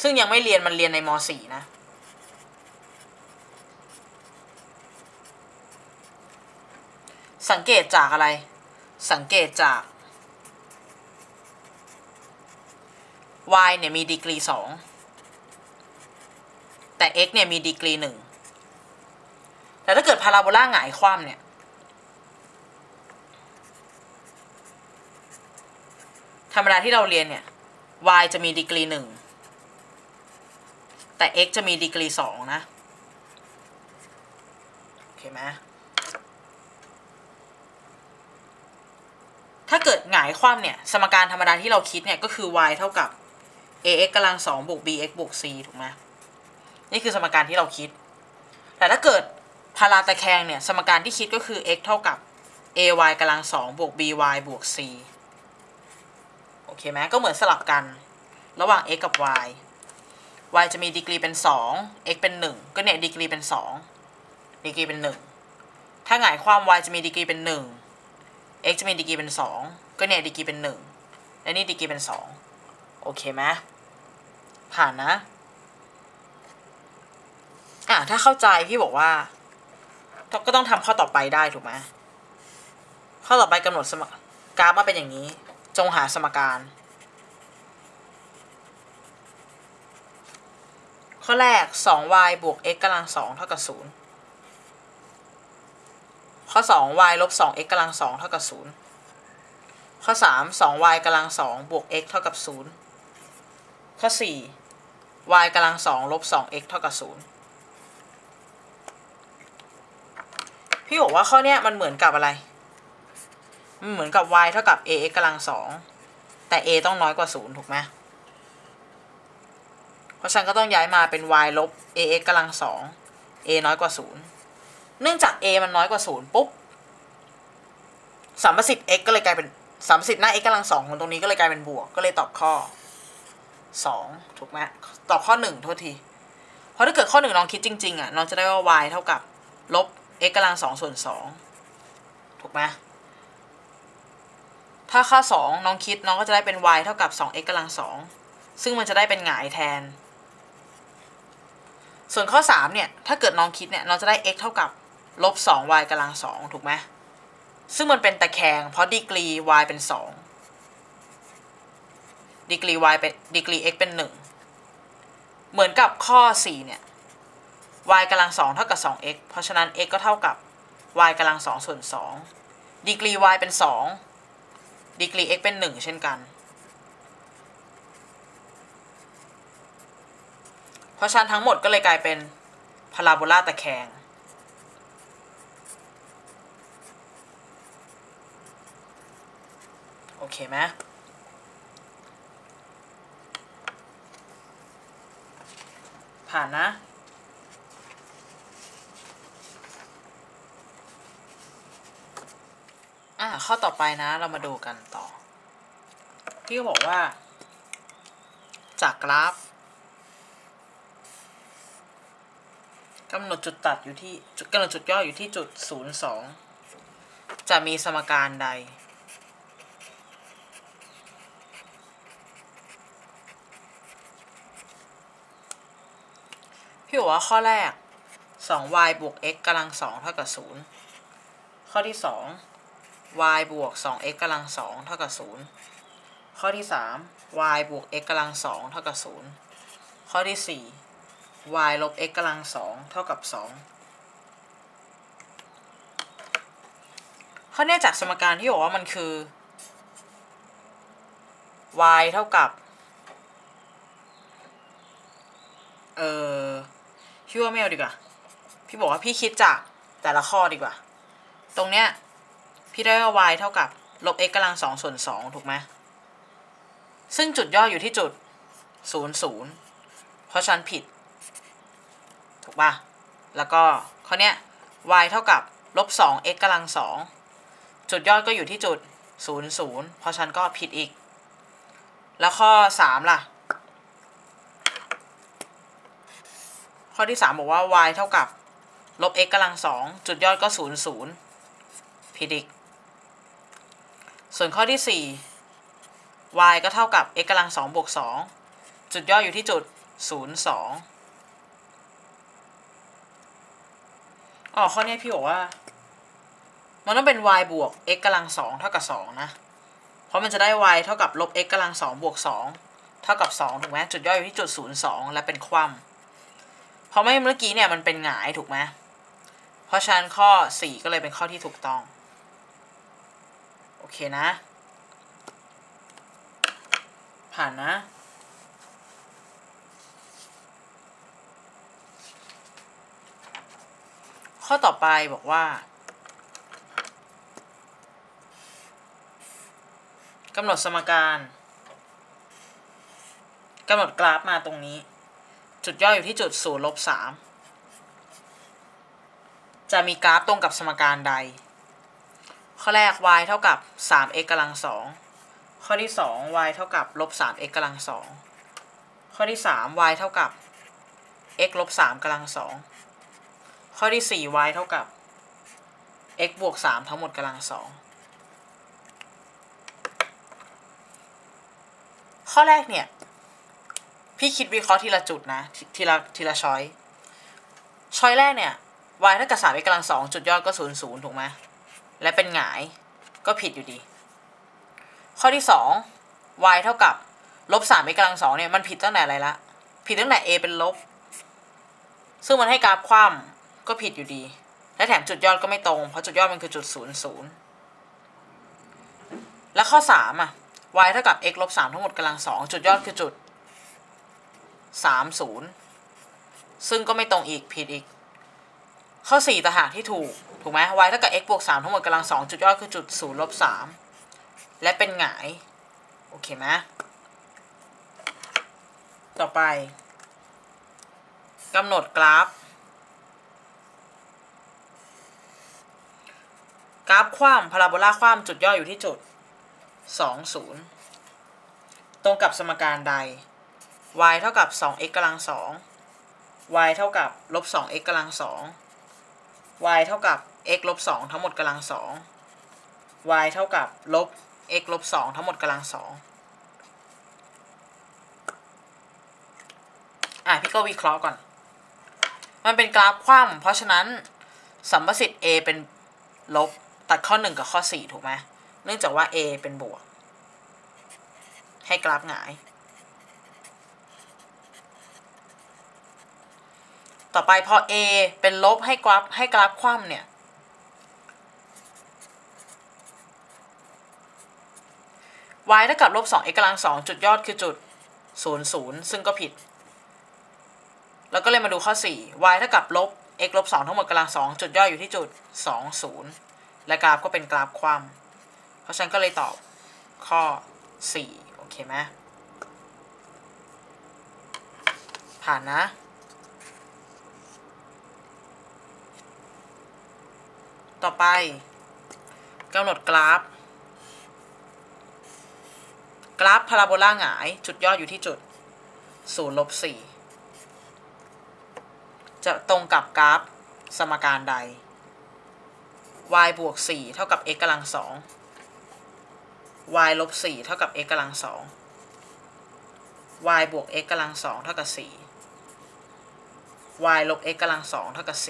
A: ซึ่งยังไม่เรียนมันเรียนในม .4 นะสังเกตจากอะไร สังเกตจาก y เนี่ยมีดีกรีสอง แต่ x เนี่ยมีดีกรีหนึ่งแต่ถ้าเกิดพาราโบลาหงายคว่ำเนี่ย ธรรมดาที่เราเรียนเนี่ย y จะมีดีกรีหนึ่งแต่ x จะมีดีกรีสองนะ โอเคไหมถ้าเกิดหงายคว่ำเนี่ย สมการธรรมดาที่เราคิดเนี่ย ก็คือ y เท่ากับ ax กำลังสองบวก bx บวก c ถูกไหม นี่คือสมการที่เราคิด แต่ถ้าเกิดพาราตะแคงเนี่ย สมการที่คิดก็คือ x เท่ากับ ay กำลังสองบวก by บวก c โอเคไหมก็เหมือนสลับกัน ระหว่าง x กับ y y จะมีดีกรีเป็น 2 x เป็น 1 ก็เนี่ยดีกรีเป็น 2 ดีกรีเป็น 1 ถ้าหงายความ y จะมีดีกรีเป็น 1 x จะมีดีกรีเป็น 2 ก็เนี่ยดีกรีเป็น 1 และนี่ดีกรีเป็น 2 โอเคไหมผ่านนะ อะถ้าเข้าใจพี่บอกว่า ก็ต้องทำข้อต่อไปได้ถูกไหมข้อต่อไปกำหนดสมกราฟมาเป็นอย่างนี้ จงหาสมการขข้อแรก 2y บวก x กำลัง2เท่ากับ0ข้อ 2 y ลบ 2x กำลัง2เท่ากับ0ข้อ 3 2y กำลัง2บวก x เท่ากับ0ข้อ 4 y กำลัง2ลบ 2x เท่ากับ0 พี่บอกว่าข้อเนี้ยมันเหมือนกับอะไร มันเหมือนกับ y เท่ากับ ax กำลัง2แต่ a ต้องน้อยกว่า0ถูกไหมเพราะฉะนันก็ต้องย้ายมาเป็น y ลบ ax กำลังสอง a น้อยกว่าศูนย์เนื่องจาก a มันน้อยกว่าศูนย์ปุ๊บสามประสิทธิ์ x ก็เลยกลายเป็นสามประสิทธิ์หน้า x กำลังสองของตรงนี้ก็เลยกลายเป็นบวก ก็เลยตอบข้อสองถูกไหมตอบข้อหนึ่งโทษที เพราะถ้าเกิดข้อหนึ่งน้องคิดจริง ๆ อะน้องจะได้ว่า y เท่ากับ ลบ x กำลังสองส่วนสองถูกไหมถ้าข้อสองน้องคิดน้องก็จะได้เป็น y เท่ากับ 2x กำลังสองซึ่งมันจะได้เป็นหงายแทน ส่วนข้อ 3 เนี่ย ถ้าเกิดน้องคิดเนี่ยน้องจะได้ x เท่ากับลบ 2y กำลัง2ถูกไหมซึ่งมันเป็นตะแคงเพราะดีกรี y เป็น 2ดีกรี y เป็นดีกรี x เป็น 1 เหมือนกับข้อ 4 เนี่ย y กำลัง2เท่ากับ 2x เพราะฉะนั้น x ก็เท่ากับ y กำลัง2ส่วน2ดีกรี y เป็น 2 ดีกรี x เป็น 1 เช่นกัน เพราะฉะนั้นทั้งหมดก็เลยกลายเป็นพาราโบลาตะแคง โอเคไหมผ่านนะ อะข้อต่อไปนะ เรามาดูกันต่อที่เขาบอกว่า จากกราฟกำหนดจุดตัดอยู่ที่กำหนดจุดย่ออยู่ที่จุดศูนย์สองจะมีสมการใด พี่บอกว่าข้อแรก 2y บวก x กำลัง2เท่ากับ 0 ข้อที่ 2 y บวก 2x กำลัง 2 เท่ากับ 0 ข้อที่ 3 y บวก x กำลัง 2 เท่ากับ 0 ข้อที่ 4 y ลบ x กำลังสองเท่ากับสองข้อนี้จากสมการที่บอกว่ามันคือ y เท่ากับ เออพี่ว่าไม่เอาดีกว่า พี่บอกว่าพี่คิดจากแต่ละข้อดีกว่า ตรงเนี้ย พี่ได้ว่า y เท่ากับลบ x กำลังสองส่วนสองถูกไหมซึ่งจุดย่ออยู่ที่จุดศูนย์ศูนย์เพราะฉันผิด ถูกป่ะ แล้วก็ข้อเนี้ย y เท่ากับลบสอง x กำลังสองจุดยอดก็อยู่ที่จุดศูนย์ศูนย์เพราะฉันก็ผิดอีก แล้วข้อสามล่ะ ข้อที่สามบอกว่า y เท่ากับลบ x กำลังสองจุดยอดก็ศูนย์ศูนย์ผิดอีก ส่วนข้อที่สี่ y ก็เท่ากับ x กำลังสองบวกสองจุดยอดอยู่ที่จุดศูนย์สองอ๋อข้อนี้พี่บอกว่า มันต้องเป็น y บวก x กำลังสองเท่ากับสองนะ เพราะมันจะได้ y เท่ากับลบ x กำลังสองบวกสองเท่ากับสองถูกไหมจุดย่อยอยู่ที่จุดศูนย์สองและเป็นคว่ำเพราะไม่เมื่อกี้เนี่ยมันเป็นหงายถูกไหมเพราะฉะนั้นข้อสี่ก็เลยเป็นข้อที่ถูกต้อง เคนะ ผ่านนะข้อต่อไปบอกว่ากำหนดสมการกำหนดกราฟมาตรงนี้ จุดย่ออยู่ที่จุดศูนย์ลบสามจะมีกราฟตรงกับสมการใด ข้อแรก y เท่ากับ 3x กำลังสองข้อที่ 2 y เท่ากับลบ 3x กำลังสองข้อที่ 3 y เท่ากับ x ลบ3กำลังสองข้อที่ 4y เท่ากับ x บวก 3 ทั้งหมดกำลังสองข้อแรกเนี่ย พี่คิดวิเคราะห์ทีละจุดนะ ทีละทีละช้อยช้อยแรกเนี่ย y เท่ากับ3 x กำลังสองจุดยอดก็ 0 0 ถูกไหม และเป็นหงายก็ผิดอยู่ดี ข้อที่ 2 y เท่ากับลบ3 x กำลังสองเนี่ยมันผิดตั้งแต่อะไรละ ผิดตั้งแต่ a เป็นลบ ซึ่งมันให้กราฟคว่ำก็ผิดอยู่ดี และแถมจุดยอดก็ไม่ตรง เพราะจุดยอดมันคือจุดศูนย์ศูนย์แล้วข้อสามอะ y เท่ากับ x ลบสามทั้งหมดกำลังสองจุดยอดคือจุดสามศูนย์ซึ่งก็ไม่ตรงอีกผิดอีก ข้อสี่ต่างหากที่ถูก ถูกไหม y เท่ากับ x บวกสามทั้งหมดกำลังสองจุดย่อดคือจุดศูนย์ลบสามและเป็นหงาย โอเคไหมต่อไปกำหนดกราฟ กราฟคว่ำพาราโบลาคว่ำจุดย่ออยู่ที่จุด 20 ตรงกับสมการใด y เท่ากับ 2x กำลัง 2 y เท่ากับลบ 2x กำลัง 2 y เท่ากับ x ลบ2ทั้งหมดกำลัง2 y เท่ากับลบ x ลบ2ทั้งหมดกำลัง2อะพี่ก็วิเคราะห์ก่อน มันเป็นกราฟคว่ำเพราะฉะนั้นสัมประสิทธิ์ a เป็นลบตัดข้อ 1 กับข้อ 4 ถูกไหมเนื่องจากว่า a เป็นบวก ให้กราฟหงาย ต่อไปพอ a เป็นลบให้กราฟให้กราฟคว่ำเนี่ย y เท่ากับลบ 2x กำลัง2จุดยอดคือจุด 0 0 ซึ่งก็ผิด แล้วก็เลยมาดูข้อ 4 y เท่ากับลบ x ลบ2ทั้งหมดกำลัง2จุดย่อยอยู่ที่จุด 2 0 และกราฟก็เป็นกราฟความ เพราะฉะนั้นก็เลยตอบข้อ 4 โอเคไหมผ่านนะ ต่อไปกำหนดกราฟ ราฟพาราโบลาหงาย จุดยอดอยู่ที่จุด0ลบ4จะตรงกับกราฟสมการใด y บวก4เท่ากับ x กำลัง2 y ลบ4เท่ากับ x กำลัง2 y บวก x กำลัง2เท่ากับ4 y ลบ x กำลัง2เท่ากับ4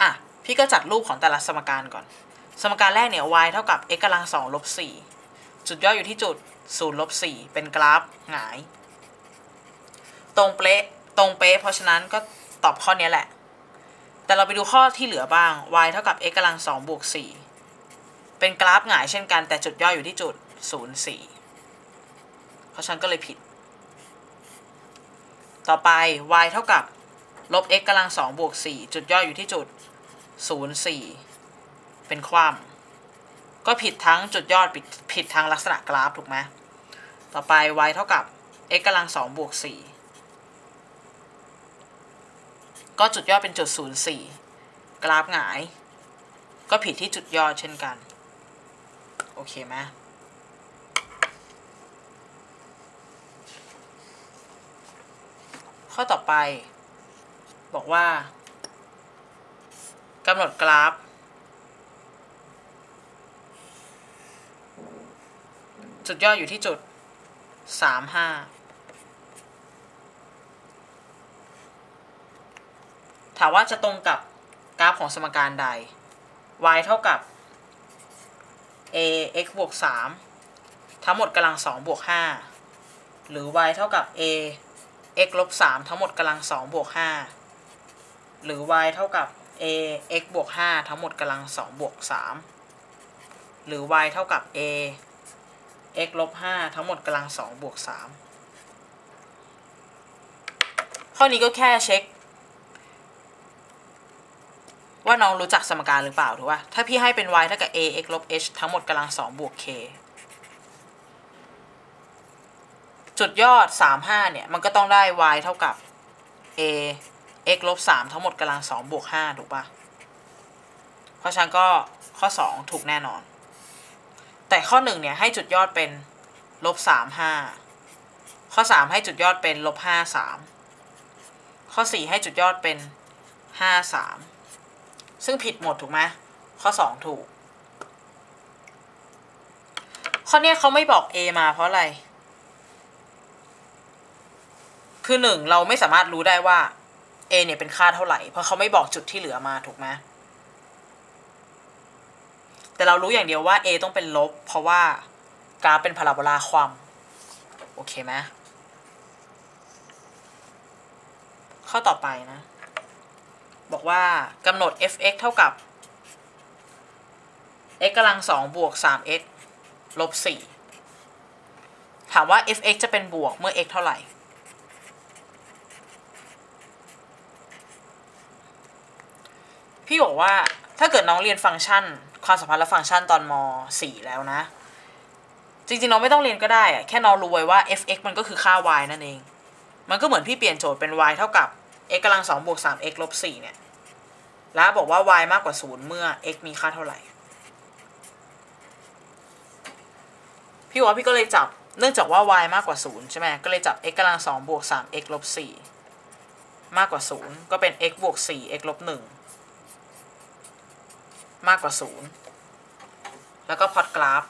A: อะ พี่ก็จัดรูปของแต่ละสมการก่อน สมการแรกเนี่ย y เท่ากับ x กำลัง2ลบ4จุดย่อยอยู่ที่จุด0ลบ4เป็นกราฟหงาย ตรงเป๊ะตรงเป๊ะเพราะฉะนั้นก็ตอบข้อนี้แหละ แต่เราไปดูข้อที่เหลือบ้าง y เท่ากับ x กำลัง2บวก4เป็นกราฟหงายเช่นกันแต่จุดย่อยอยู่ที่จุด0 4เพราะฉะนั้นก็เลยผิด ต่อไป y เท่ากับลบ x กำลัง2บวก4จุดย่อยอยู่ที่จุด 0 4 เป็นความก็ผิดทั้งจุดยอดผิดผิดทางลักษณะกราฟถูกไหมต่อไป y เท่ากับ x กำลัง2บวก4ก็จุดยอดเป็นจุด0 4กราฟหงาย ก็ผิดที่จุดยอดเช่นกัน โอเคไหมข้อต่อไป บอกว่า กำหนดกราฟ จุดย่ออยู่ที่จุดสามห้าถามว่าจะตรงกับกราฟของสมการใด y เท่ากับ a x บวกสามทั้งหมดกำลังสองบวกห้าหรือ y เท่ากับ a x ลบสามทั้งหมดกำลังสองบวกห้าหรือ y เท่ากับ a x บวกห้าทั้งหมดกำลังสองบวกสามหรือ y เท่ากับ a x ลบห้าทั้งหมดกำลังสองบวกสามข้อนี้ก็แค่เช็ค ว่าน้องรู้จักสมการหรือเปล่าถูกป่ะถ้าพี่ให้เป็น y เท่ากับ a x ลบ h ทั้งหมดกำลังสองบวก k จุดยอดสามห้าเนี่ย มันก็ต้องได้ y เท่ากับ a x ลบสามทั้งหมดกำลังสองบวกห้าถูกป่ะเพราะฉะนั้นก็ข้อสองถูกแน่นอน แต่ข้อหนึ่งเนี่ยให้จุดยอดเป็นลบสามห้าข้อสามให้จุดยอดเป็นลบห้าสามข้อสี่ให้จุดยอดเป็นห้าสามซึ่งผิดหมดถูกไหมข้อสองถูก ข้อเนี้ยเขาไม่บอก a มาเพราะอะไร คือหนึ่งเราไม่สามารถรู้ได้ว่า a เนี่ยเป็นค่าเท่าไหร่ เพราะเขาไม่บอกจุดที่เหลือมาถูกไหมแต่เรารู้อย่างเดียวว่า a ต้องเป็นลบ เพราะว่ากราฟเป็นพาราโบลาความ โอเคไหมข้อต่อไปนะ บอกว่ากำหนด f(x) เท่ากับ x กำลังสองบวก 3x ลบ4ถามว่า f(x) จะเป็นบวกเมื่อ x เท่าไหร่ พี่บอกว่าถ้าเกิดน้องเรียนฟังก์ชัน ความสัมพันธ์และฟังก์ชันตอนม .4 แล้วนะ จริงๆ น้องไม่ต้องเรียนก็ได้อะแค่น้องรู้ไว้ว่า f(x) มันก็คือค่า y นั่นเอง มันก็เหมือนพี่เปลี่ยนโจทย์เป็น y เท่ากับ x กำลังสองบวก 3x ลบ4เนี่ย แล้วบอกว่า y มากกว่า0เมื่อ x มีค่าเท่าไหร่ พี่ว่าพี่ก็เลยจับ เนื่องจากว่า y มากกว่า0ใช่ไหมก็เลยจับ x กำลังสองบวก 3x ลบ4มากกว่า0ก็เป็น x บวก 4x ลบ1 มากกว่า 0 แล้วก็พอดกราฟ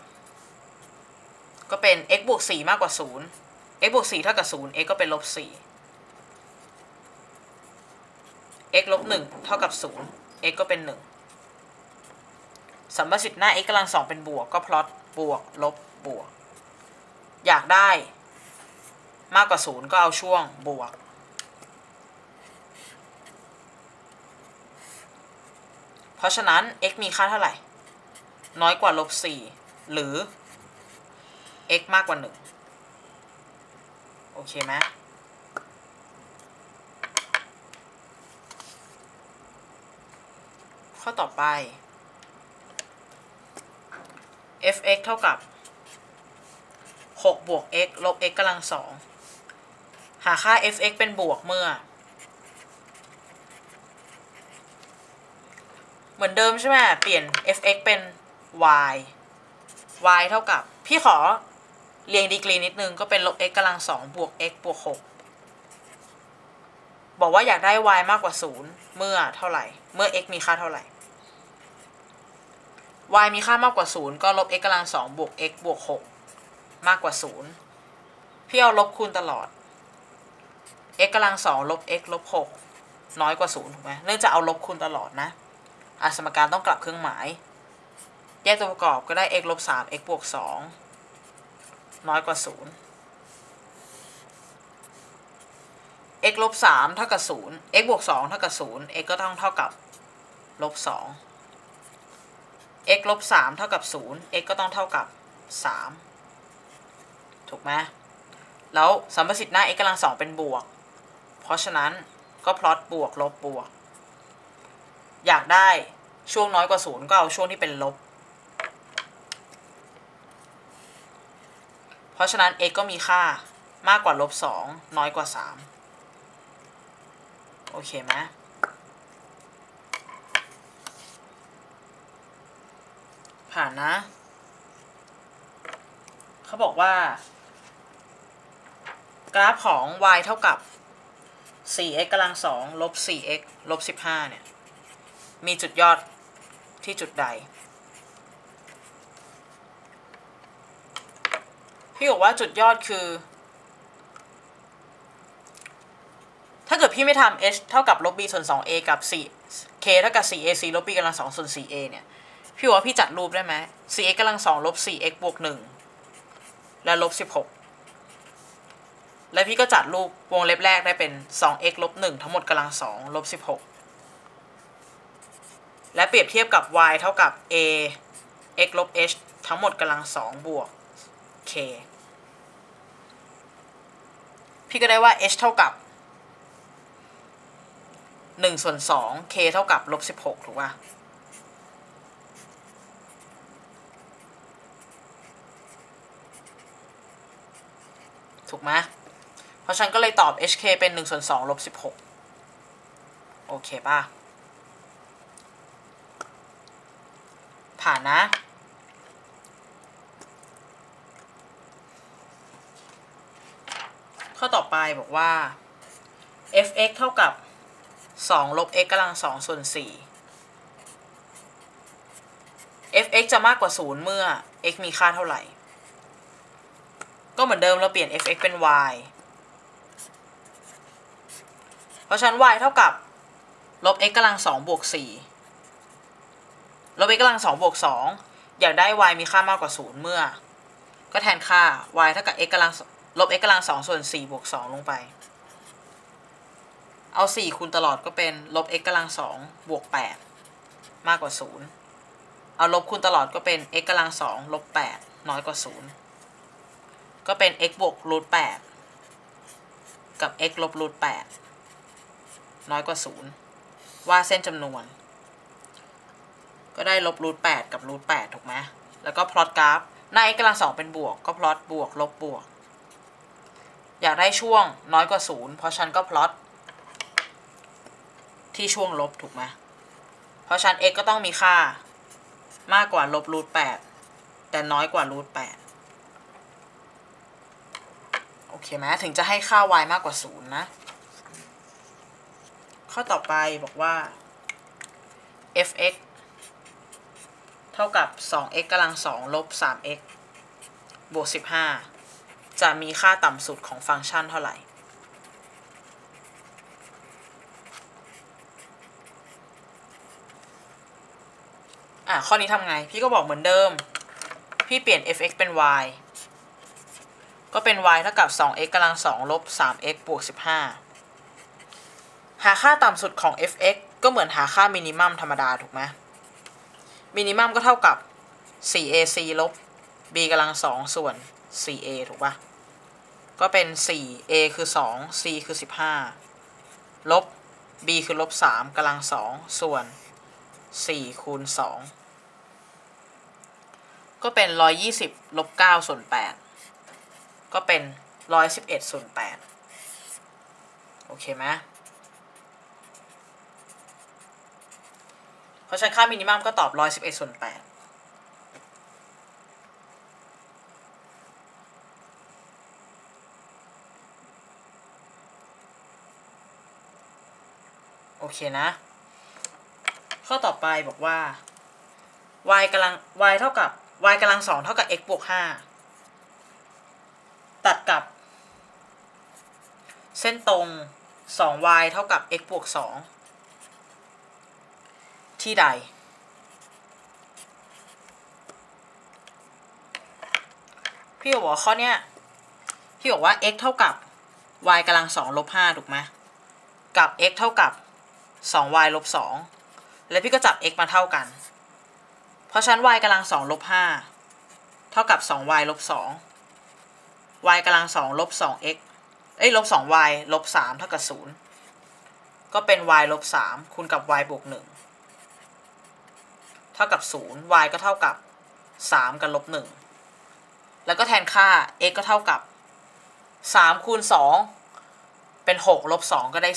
A: ก็เป็น x บวก4มากกว่า 0 x บวก4เท่ากับ 0 x ก็เป็นลบ4 x ลบ1เท่ากับ 0 x ก็เป็น 1สัมประสิทธิ์หน้า x กำลังสองเป็นบวก ก็พลอตบวก ลบบวก อยากได้มากกว่า 0 ก็เอาช่วงบวก เพ ราะฉะนั้น x มีค่าเท่าไหร่ น้อยกว่าลบ4หรือ x มากกว่า 1 โอเคไหมข้อต่อไป f(x) เท่ากับ 6 บวก x ลบ x กำลังสอง หาค่า f(x) เป็นบวกเมื่อ เหมือนเดิมใช่ไหมเปลี่ยน f(x) เป็น y y เท่ากับ พี่ขอเรียงดีกรีนิดนึง ก็เป็นลบ x กำลังสองบวก x บวก 6 บอกว่าอยากได้ y มากกว่า 0 เมื่อเท่าไหร่ เมื่อ x มีค่าเท่าไหร่ y มีค่ามากกว่า 0 ก็ลบ x กำลังสองบวก x บวก 6 มากกว่า 0 พี่เอาลบคูณตลอด x กำลังสองลบ x ลบ 6 น้อยกว่า 0 ถูกไหมเนื่องจากเอาลบคูณตลอดนะ อาสมการต้องกลับเครื่องหมาย แยกตัวประกอบก็ได้ x ลบ3 x บวก2น้อยกว่า 0 x ลบ3เท่ากับ 0 x บวก2เท่ากับ 0 x ก็ต้องเท่ากับลบ2 x ลบ3เท่ากับ 0 x ก็ต้องเท่ากับ 3 ถูกไหมแล้วสัมประสิทธิ์หน้า x กำลังสองเป็นบวก เพราะฉะนั้นก็พลอตบวกลบบวก อยากได้ช่วงน้อยกว่า0ก็เอาช่วงที่เป็นลบ เพราะฉะนั้น x ก็มีค่ามากกว่าลบ2น้อยกว่า3โอเคไหมผ่านนะ เขาบอกว่า กราฟของ y เท่ากับ 4x กำลังสองลบ 4x ลบ 15 เนี่ย มีจุดยอดที่จุดใด พี่บอกว่าจุดยอดคือ ถ้าเกิดพี่ไม่ทำ h เท่ากับลบ b ส่วน 2a กับ 4 k เท่ากับ 4ac ลบ b กำลัง2ส่วน 4a เนี่ย พี่ว่าพี่จัดรูปได้ไหม 4x กำลัง2ลบ 4x บวก 1 และลบ 16 และพี่ก็จัดรูปวงเล็บแรกได้เป็น 2x ลบ 1 ทั้งหมดกำลัง2ลบ 16 และเปรียบเทียบกับ y เท่ากับ a x ลบ h ทั้งหมดกำลัง2บวก k พี่ก็ได้ว่า h เท่ากับ1ส่วน2 k เท่ากับลบ16 ถูกป่ะ ถูกไหมเพราะฉันก็เลยตอบ hk เป็น1ส่วน2ลบ16 โอเคป่ะ ผ่านนะ ข้อต่อไปบอกว่า fx เท่ากับ 2 ลบ x กำลัง2ส่วน 4 fx จะมากกว่า 0 เมื่อ x มีค่าเท่าไหร่ ก็เหมือนเดิมเราเปลี่ยน fx เป็น y เพราะฉะนั้น y เท่ากับ ลบ x กำลัง2บวก4 ลบ x กำลัง2บวก2อยากได้ y มีค่ามากกว่า0เมื่อ ก็แทนค่า y เท่ากับ x กำลังลบ x กำลังสองส่วนสี่บวกสองลงไป เอาสี่คูณตลอดก็เป็นลบ x กำลังสองบวกแปดมากกว่าศูนย์เอาลบคูณตลอดก็เป็น x กำลังสองลบแปดน้อยกว่าศูนย์ก็เป็น x บวกรูทแปดกับ x ลบรูทแปดน้อยกว่าศูนย์ว่าเส้นจำนวน ก็ได้ลบรูทแปดกับรูทแปดถูกไหมแล้วก็พลอตกราฟหน้า x กำลังสองเป็นบวก ก็พลอตบวกลบบวก อยากได้ช่วงน้อยกว่าศูนย์เพราะฉันก็พลอตที่ช่วงลบถูกไหมเพราะฉัน x ก็ต้องมีค่ามากกว่าลบรูทแปดแต่น้อยกว่ารูทแปดโอเคไหมถึงจะให้ค่า y มากกว่าศูนย์นะ ข้อต่อไปบอกว่า f(x) เท่ากับ 2x กำลัง 2 ลบ 3x บวก 15 จะมีค่าต่ำสุดของฟังก์ชันเท่าไหร่ อะ ข้อนี้ทำไง พี่ก็บอกเหมือนเดิม พี่เปลี่ยน f(x) เป็น y ก็เป็น y เท่ากับ 2x กำลัง 2 ลบ 3x บวก 15 หาค่าต่ำสุดของ f(x) ก็เหมือนหาค่ามินิมัมธรรมดา ถูกไหม มินิมัมก็เท่ากับ 4ac ลบ b กำลัง2ส่วน 4a ถูกปะก็เป็น 4a คือ 2 c คือ 15 ลบ b คือลบ3กำลัง2ส่วน 4 คูณ 2 ก็เป็น 120ลบ9ส่วน 8 ก็เป็น 111ส่วน 8 โอเคไหมเพ ราะฉะนั้นค่ามินิมัมก็ตอบ111ส่วน8โอเคนะ ข้อต่อไปบอกว่า y กำลัง y เท่ากับ y กำลังสองเท่ากับ x บวกห้าตัดกับ เส้นตรง 2y เท่ากับ x บวกสอง ที่ใด พี่บอกว่าข้อเนี้ย พี่บอกว่า x เท่ากับ y กำลังสองลบห้าถูกไหมกับ x เท่ากับ 2y ลบ2แล้วพี่ก็จับ x มาเท่ากัน เพราะฉะนั้น y กำลัง2ลบ5เท่ากับ 2y ลบ2 y กำลัง2ลบ 2x เอ้ยลบ 2y ลบ3เท่ากับ 0 ก็เป็น y ลบ3คูณกับ y บวก1 เท่ากับ 0 y ก็เท่ากับ 3 กับลบ 1 แล้วก็แทนค่า x ก็เท่ากับ 3 คูณ 2 เป็น 6 ลบ 2 ก็ได้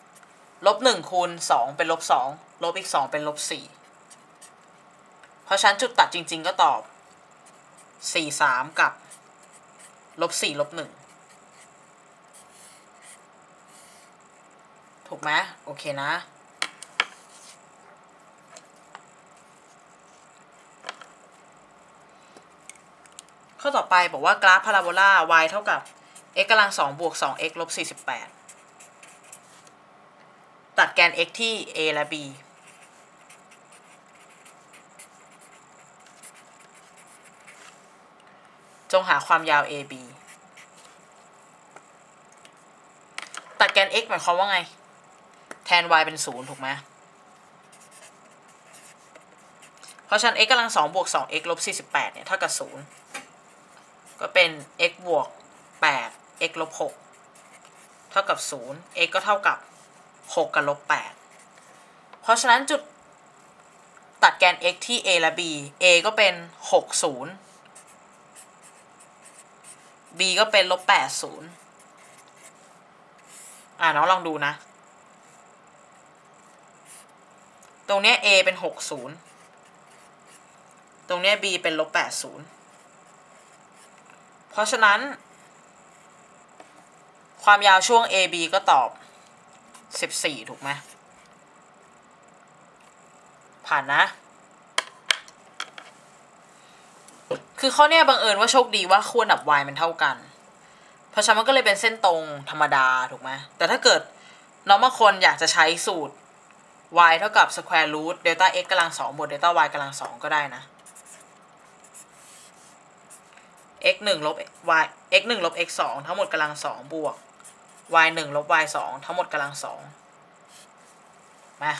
A: 4 ลบหนึ่งคูณสองเป็นลบสองลบอีกสองเป็นลบสี่เพราะฉะนั้นจุดตัดจริง ๆ ก็ตอบสี่สามกับ ลบสี่ลบหนึ่งถูกไหมโอเคนะ ข้อต่อไปบอกว่ากราฟพาราโบลา y เท่ากับ x กำลังสองบวกสอง x ลบสี่สิบแปดตัดแกน x ที่ a และ b จงหาความยาว ab ตัดแกน x หมายความว่าไง แทน y เป็นศูนย์ถูกไหม เพราะฉะนั้น x กำลังสองบวกสอง x ลบสี่สิบแปดเนี่ย เท่ากับศูนย์ ก็เป็น x บวกแปด x ลบหกเท่ากับศูนย์ x ก็เท่ากับ 6 กับลบ 8 เพราะฉะนั้นจุดตัดแกน x ที่ a และ b a ก็เป็น 6 0 b ก็เป็นลบ 8 0 อ่าน้องลองดูนะ ตรงเนี้ย a เป็น 6 0 ตรงเนี้ย b เป็นลบ 8 0 ราะฉะนั้น ความยาวช่วง AB ก็ตอบสิบสี่ถูกไหมผ่านนะ คือข้อเนี้ยบังเอิญว่าโชคดีว่าขั้วดับ y มันเท่ากัน เพราะฉะนั้นมันก็เลยเป็นเส้นตรงธรรมดาถูกไหมแต่ถ้าเกิดน้องบางคนอยากจะใช้สูตร y เท่ากับ square root delta x กำลังสองบวก delta y กำลังสองก็ได้นะ x หนึ่งลบ y x หนึ่งลบ x สองทั้งหมดกำลังสองบวก y หนึ่งลบ y สองทั้งหมดกำลังสองมา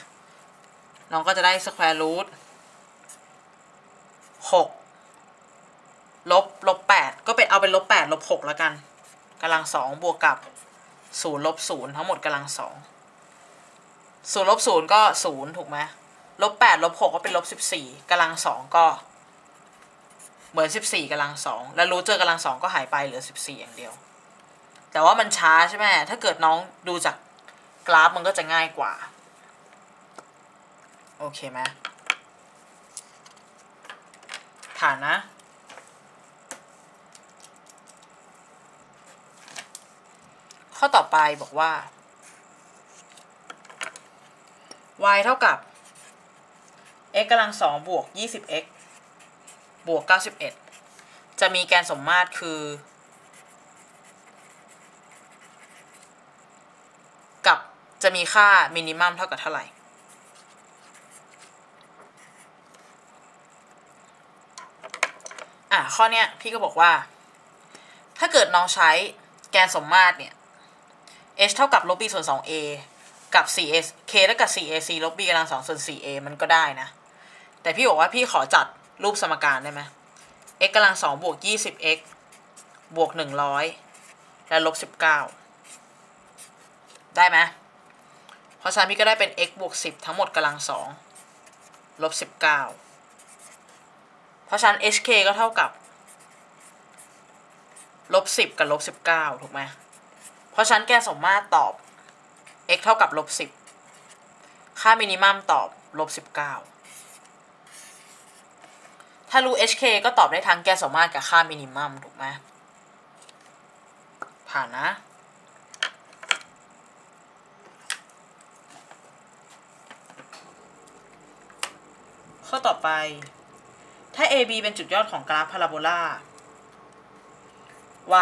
A: น้องก็จะได้ square root หกลบลบแปดก็เป็นเอาเป็นลบแปดลบหกแล้วกันกำลังสองบวกกับศูนย์ลบศูนย์ทั้งหมดกำลังสองศูนย์ลบศูนย์ก็ศูนย์ถูกไหมลบแปดลบหกก็เป็นลบสิบสี่กำลังสองก็ เหมือนสิบสี่กำลังสองแล้วรู้เจอกำลังสองก็หายไปเหลือสิบสี่อย่างเดียว แต่ว่ามันช้าใช่ไหมถ้าเกิดน้องดูจากกราฟมันก็จะง่ายกว่า โอเคไหมฐานนะ ข้อต่อไปบอกว่า y เท่ากับ x กำลังสองบวก 20x บวก 91 จะมีแกนสมมาตรคือ กับจะมีค่ามินิมัมเท่ากับเท่าไหร่ อะ ข้อเนี้ยพี่ก็บอกว่า ถ้าเกิดน้องใช้แกนสมมาตรเนี่ย h เท่ากับลบ b ส่วน 2a กับ 4a k เท่ากับ 4ac ลบ b กำลัง2ส่วน 4a มันก็ได้นะ แต่พี่บอกว่าพี่ขอจัด รูปสมการได้ไหม x กำลัง2บวก 20x บวก100และลบ19ได้ไหมเพราะฉะนั้นพี่ก็ได้เป็น x บวก10ทั้งหมดกำลัง2ลบ19เพราะฉะนั้น hk ก็เท่ากับลบ10กับลบ19ถูกไหมเพราะฉะนั้นแกสมมาตรตอบ x เท่ากับลบ10ค่ามินิมัมตอบลบ19 ถ้ารู้ hk ก็ตอบได้ทั้งแกสมมาตรกับค่ามินิมัมถูกไหมผ่านนะ ข้อต่อไป ถ้า AB เป็นจุดยอดของกราฟพาราโบลา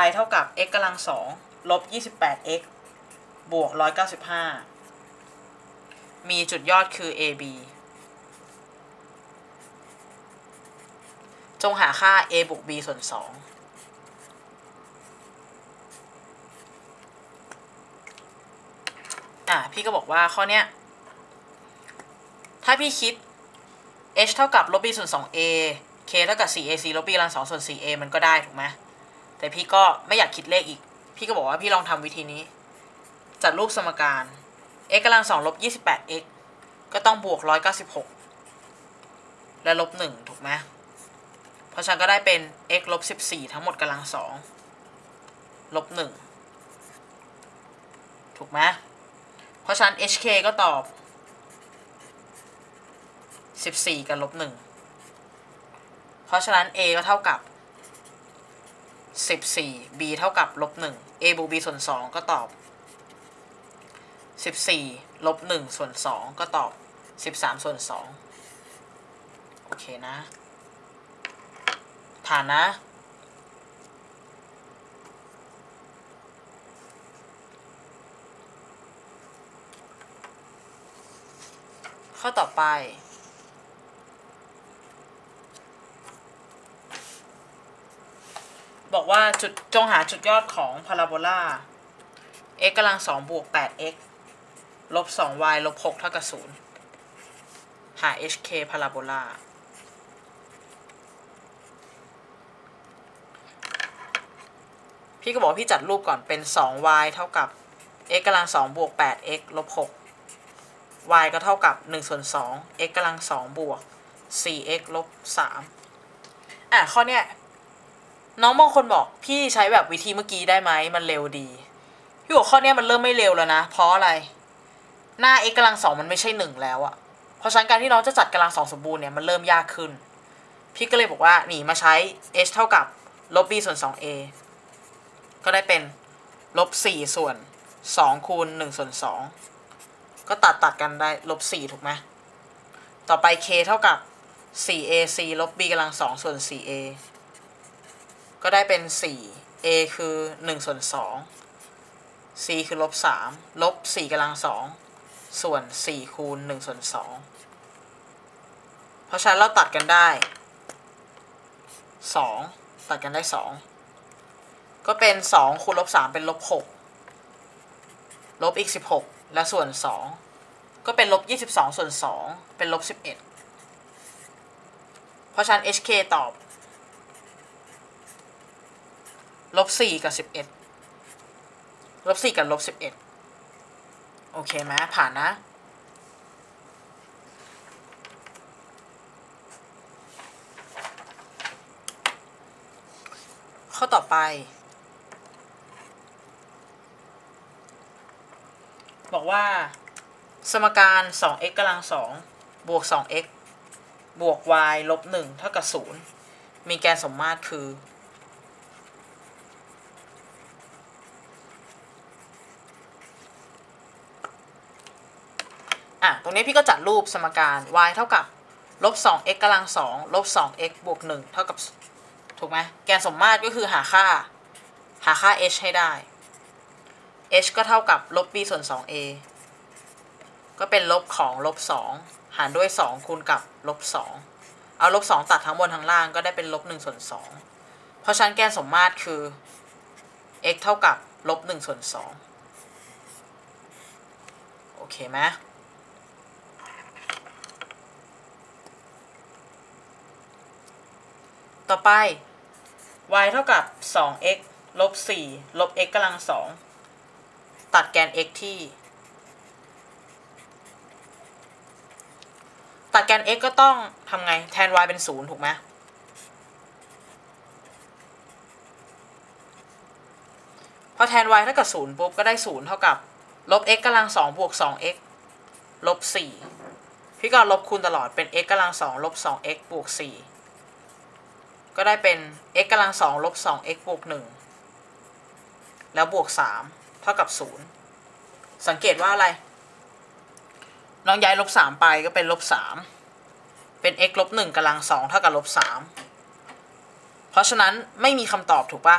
A: y เท่ากับ x กำลังสองลบ 28x บวก 195 มีจุดยอดคือ AB งหาค่า a บวก b ส่วน 2 อะ พี่ก็บอกว่าข้อเนี้ย ถ้าพี่คิด h เท่ากับลบ b ส่วน 2a k เท่ากับ 4ac ลบ b กำลัง2ส่วน 4a มันก็ได้ถูกไหมแต่พี่ก็ไม่อยากคิดเลขอีก พี่ก็บอกว่าพี่ลองทำวิธีนี้ จัดรูปสมการ x กำลัง2ลบ 28x ก็ต้องบวก 196 และลบ 1 ถูกไหม ราะฉะนั้นก็ได้เป็น x ลบ14 ทั้งหมดกำลัง2ลบ1ถูกไหมเพราะฉะนั้น hk ก็ตอบ 14 กับลบ1เพราะฉะนั้น a ก็เท่ากับ 14 b เท่ากับลบ1 a บวก b ส่วน 2 ก็ตอบ 14 ลบ1ส่วน 2 ก็ตอบ 13 ส่วน 2 โอเคนะ ผ่านนะ ข้อต่อไป บอกว่าจุดจงหาจุดยอดของพาราโบลา x กำลังสองบวก 8x ลบ 2y ลบ6เท่ากับ0หา hk พาราโบลา พี่ก็บอกพี่จัดรูปก่อนเป็น 2y เท่ากับ x กำลัง2บวก 8x ลบ 6 y ก็เท่ากับ1ส่วน2 x กำลัง2บวก 4x ลบ 3 อะ ข้อเนี้ยน้องบางคนบอกพี่ใช้แบบวิธีเมื่อกี้ได้ไหมมันเร็วดีพี่บอกข้อเนี้ยมันเริ่มไม่เร็วแล้วนะ เพราะอะไร หน้า x กำลังสองมันไม่ใช่หนึ่งแล้วอะเพราะฉะนั้นการที่น้องจะจัดกำลังสองสมบูรณ์เนี่ยมันเริ่มยากขึ้น พี่ก็เลยบอกว่าหนีมาใช้ h เท่ากับลบ b ส่วน 2a ก็ได้เป็นลบ4ส่วน2คูณ1ส่วน2ก็ตัดตัดกันได้ลบ4ถูกไหมต่อไป k เท่ากับ 4ac ลบ b กำลัง2ส่วน 4a ก็ได้เป็น 4 a คือ 1 ส่วน 2 c คือลบ 3 ลบ 4กำลัง2ส่วน 4 คูณ 1 ส่วน 2 เพราะฉะนั้นเราตัดกันได้ 2 ตัดกันได้สอง ก็เป็นสองคูณลบสามเป็นลบหกลบอีกสิบหกและส่วนสองก็เป็นลบยี่สิบสองส่วนสองเป็นลบสิบเอ็ดเพราะฉะนั้น hk ตอบลบสี่กับสิบเอ็ดลบสี่กับลบสิบเอ็ดโอเคไหมผ่านนะข้อต่อไป บอกว่า สมการ 2x กำลัง 2 บวก 2x บวก y ลบ 1 เท่ากับ 0 มีแกนสมมาตรคือ อะ ตรงนี้พี่ก็จัดรูปสมการ y เท่ากับลบ 2x กำลัง 2 ลบ 2x บวก 1 เท่ากับ ถูกไหม แกนสมมาตรก็คือหาค่า หาค่า h ให้ได้ h ก็เท่ากับลบ b ส่วน 2a ก็เป็นลบของลบ 2 หารด้วย 2 คูณกับลบ 2 เอาลบ 2 ตัดทั้งบนทั้งล่างก็ได้เป็นลบ1ส่วน2เพราะฉะนั้นแกนสมมาตรคือ x เท่ากับลบ1ส่วน2โอเคไหมต่อไป y เท่ากับ 2x ลบ 4 ลบ x กำลัง2 ตัดแกน x ที่ ตัดแกน x ก็ต้องทำไง แทน y เป็น 0 ถูกไหมพอแทน y เท่ากับ0ปุ๊บ ก็ได้ 0 เท่ากับ ลบ x กำลัง2บวก 2x ลบ 4 พี่ก็ลบคูณตลอดเป็น x กำลัง2ลบ 2x บวก 4 ก็ได้เป็น x กำลัง2ลบ 2x บวก 1 แล้วบวก 3 ท่ากับ0สังเกตว่าอะไร น้องย้ายลบ3ไปก็เป็นลบ3เป็น x ลบ1กำลัง2เท่ากับลบ3เพราะฉะนั้นไม่มีคำตอบถูกปะ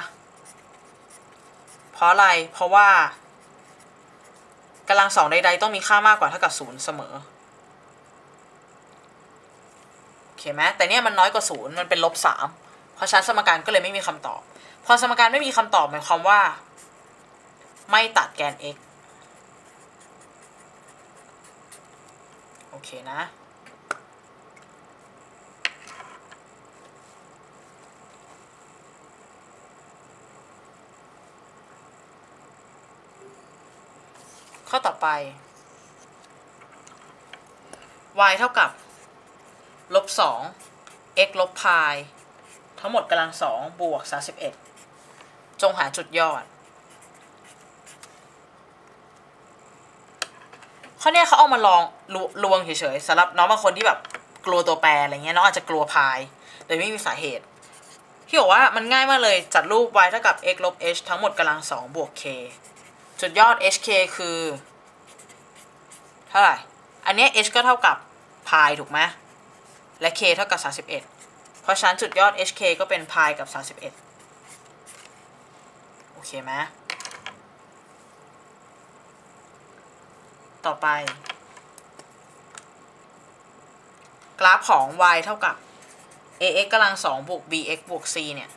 A: เพราะอะไร เพราะว่ากำลังสองใด ๆ ต้องมีค่ามากกว่าเท่ากับ0เสมอโอเคไหมแต่เนี่ยมันน้อยกว่า0มันเป็นลบ3เพราะฉะนั้นสมการก็เลยไม่มีคำตอบ พอสมการไม่มีคำตอบหมายความว่า ไม่ตัดแกน x โอเคนะ ข้อต่อไป y เท่ากับ ลบสอง x ลบพาย ทั้งหมดกำลังสองบวกสาสิบเอ็ดจงหาจุดยอด ข้อเนี้ยเขาเอามาลองลวงเฉยๆสำหรับน้องบางคนที่แบบกลัวตัวแปรอะไรเงี้ยน้องอาจจะกลัวพายโดยไม่มีสาเหตุที่บอกว่ามันง่ายมากเลยจัดรูป y เท่ากับ x ลบ h ทั้งหมดกำลังสองบวก k จุดยอด hk คือ เท่าไหร่ อันนี้ h ก็เท่ากับพายถูกไหมและ k เท่ากับ 31 เพราะฉะนั้นจุดยอด hk ก็เป็นพายกับ 31 โอเคไหม ต่อไป กราฟของ y เท่ากับ ax กำลัง2บวก bx บวก c เนี่ย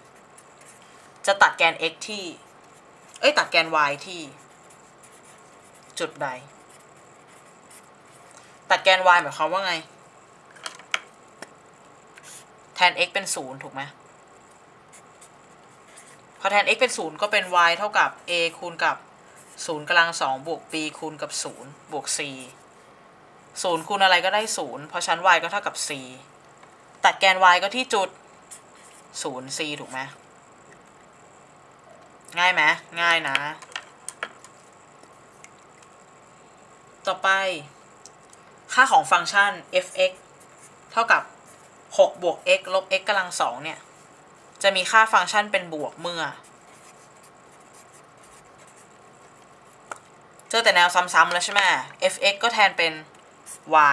A: จะตัดแกน x ที่ เอ้ย ตัดแกน y ที่ จุดใด ตัดแกน y หมายความว่าไง แทน x เป็น0ถูกไหมพอแทน x เป็น0ก็เป็น y เท่ากับ a คูณกับ 0กำลัง2บวก b คูณกับ0บวก c 0คูณอะไรก็ได้0เพราะชั้น y ก็เท่ากับ c ตัดแกน y ก็ที่จุด0 c ถูกไหมง่ายไหมง่ายนะ ต่อไป ค่าของฟังก์ชัน f(x) เท่ากับ6บวก x ลบ x กำลัง2เนี่ย จะมีค่าฟังก์ชันเป็นบวกเมื่อ เจอแต่แนวซ้ำๆแล้วใช่ไหม f(x) ก็แทนเป็น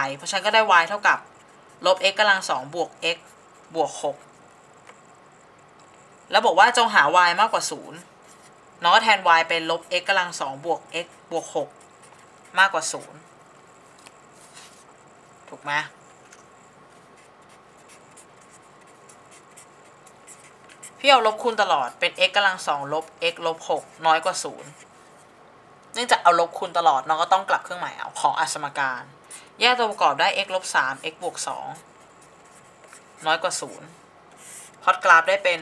A: y เพราะฉะนั้นก็ได้ y เท่ากับลบ x กำลัง2บวก x บวก 6 แล้วบอกว่าจงหา y มากกว่า 0 น้องก็แทน y เป็นลบ x กำลัง2บวก x บวก 6 มากกว่า 0 ถูกไหมพี่เอาลบคูณตลอดเป็น x กำลังสองลบ x ลบหกน้อยกว่าศู เนื่องจากเอาลบคูณตลอดน้องก็ต้องกลับเครื่องหมายเอาของอัสมการ แยกตัวประกอบได้ x ลบสาม x บวกสองน้อยกว่าศูนย์พลอตกราฟได้เป็น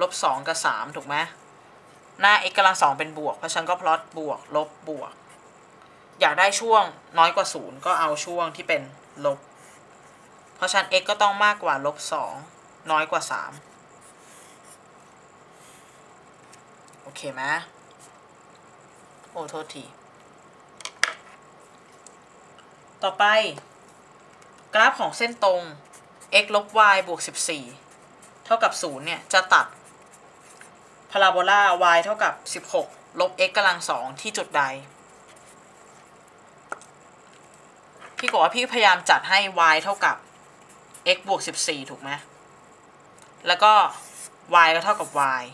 A: ลบสองกับสามถูกไหมหน้า x กำลังสองเป็นบวก เพราะฉันก็พลอตบวก ลบบวก อยากได้ช่วงน้อยกว่าศูนย์ก็เอาช่วงที่เป็นลบ เพราะฉะนั้น x ก็ต้องมากกว่าลบสองน้อยกว่าสามโอเคไหม โอ้โทษที ต่อไป กราฟของเส้นตรง x ลบ y บวก 14 เท่ากับ 0 เนี่ย จะตัดพาราโบลา y เท่ากับ 16 ลบ x กำลัง2ที่จุดใด พี่บอกว่าพี่พยายามจัดให้ y เท่ากับ x บวก 14 ถูกไหม แล้วก็ y ก็เท่ากับ y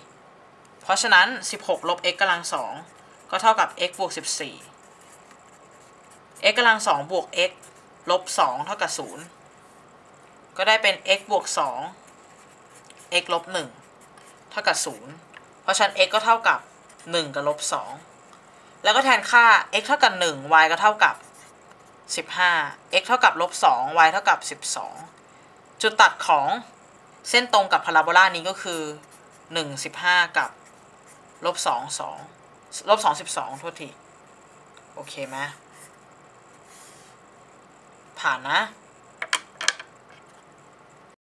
A: เพราะฉะนั้น 16 ลบ x กำลัง2 ก็เท่ากับ x บวก14 x กำลัง2บวก x ลบ2เท่ากับ0ก็ได้เป็น x บวก2 x ลบ1เท่ากับ0เพราะฉะนั้น x ก็เท่ากับ 1 กับลบ2แล้วก็แทนค่า x เท่ากับ 1 y ก็เท่ากับ 15 x เท่ากับลบ2 y เท่ากับ 12 จุดตัดของเส้นตรงกับพาราโบลานี้ก็คือ 1 15 กับลบ2 2 ลบสองสิบสองโทษที โอเคไหมผ่านนะ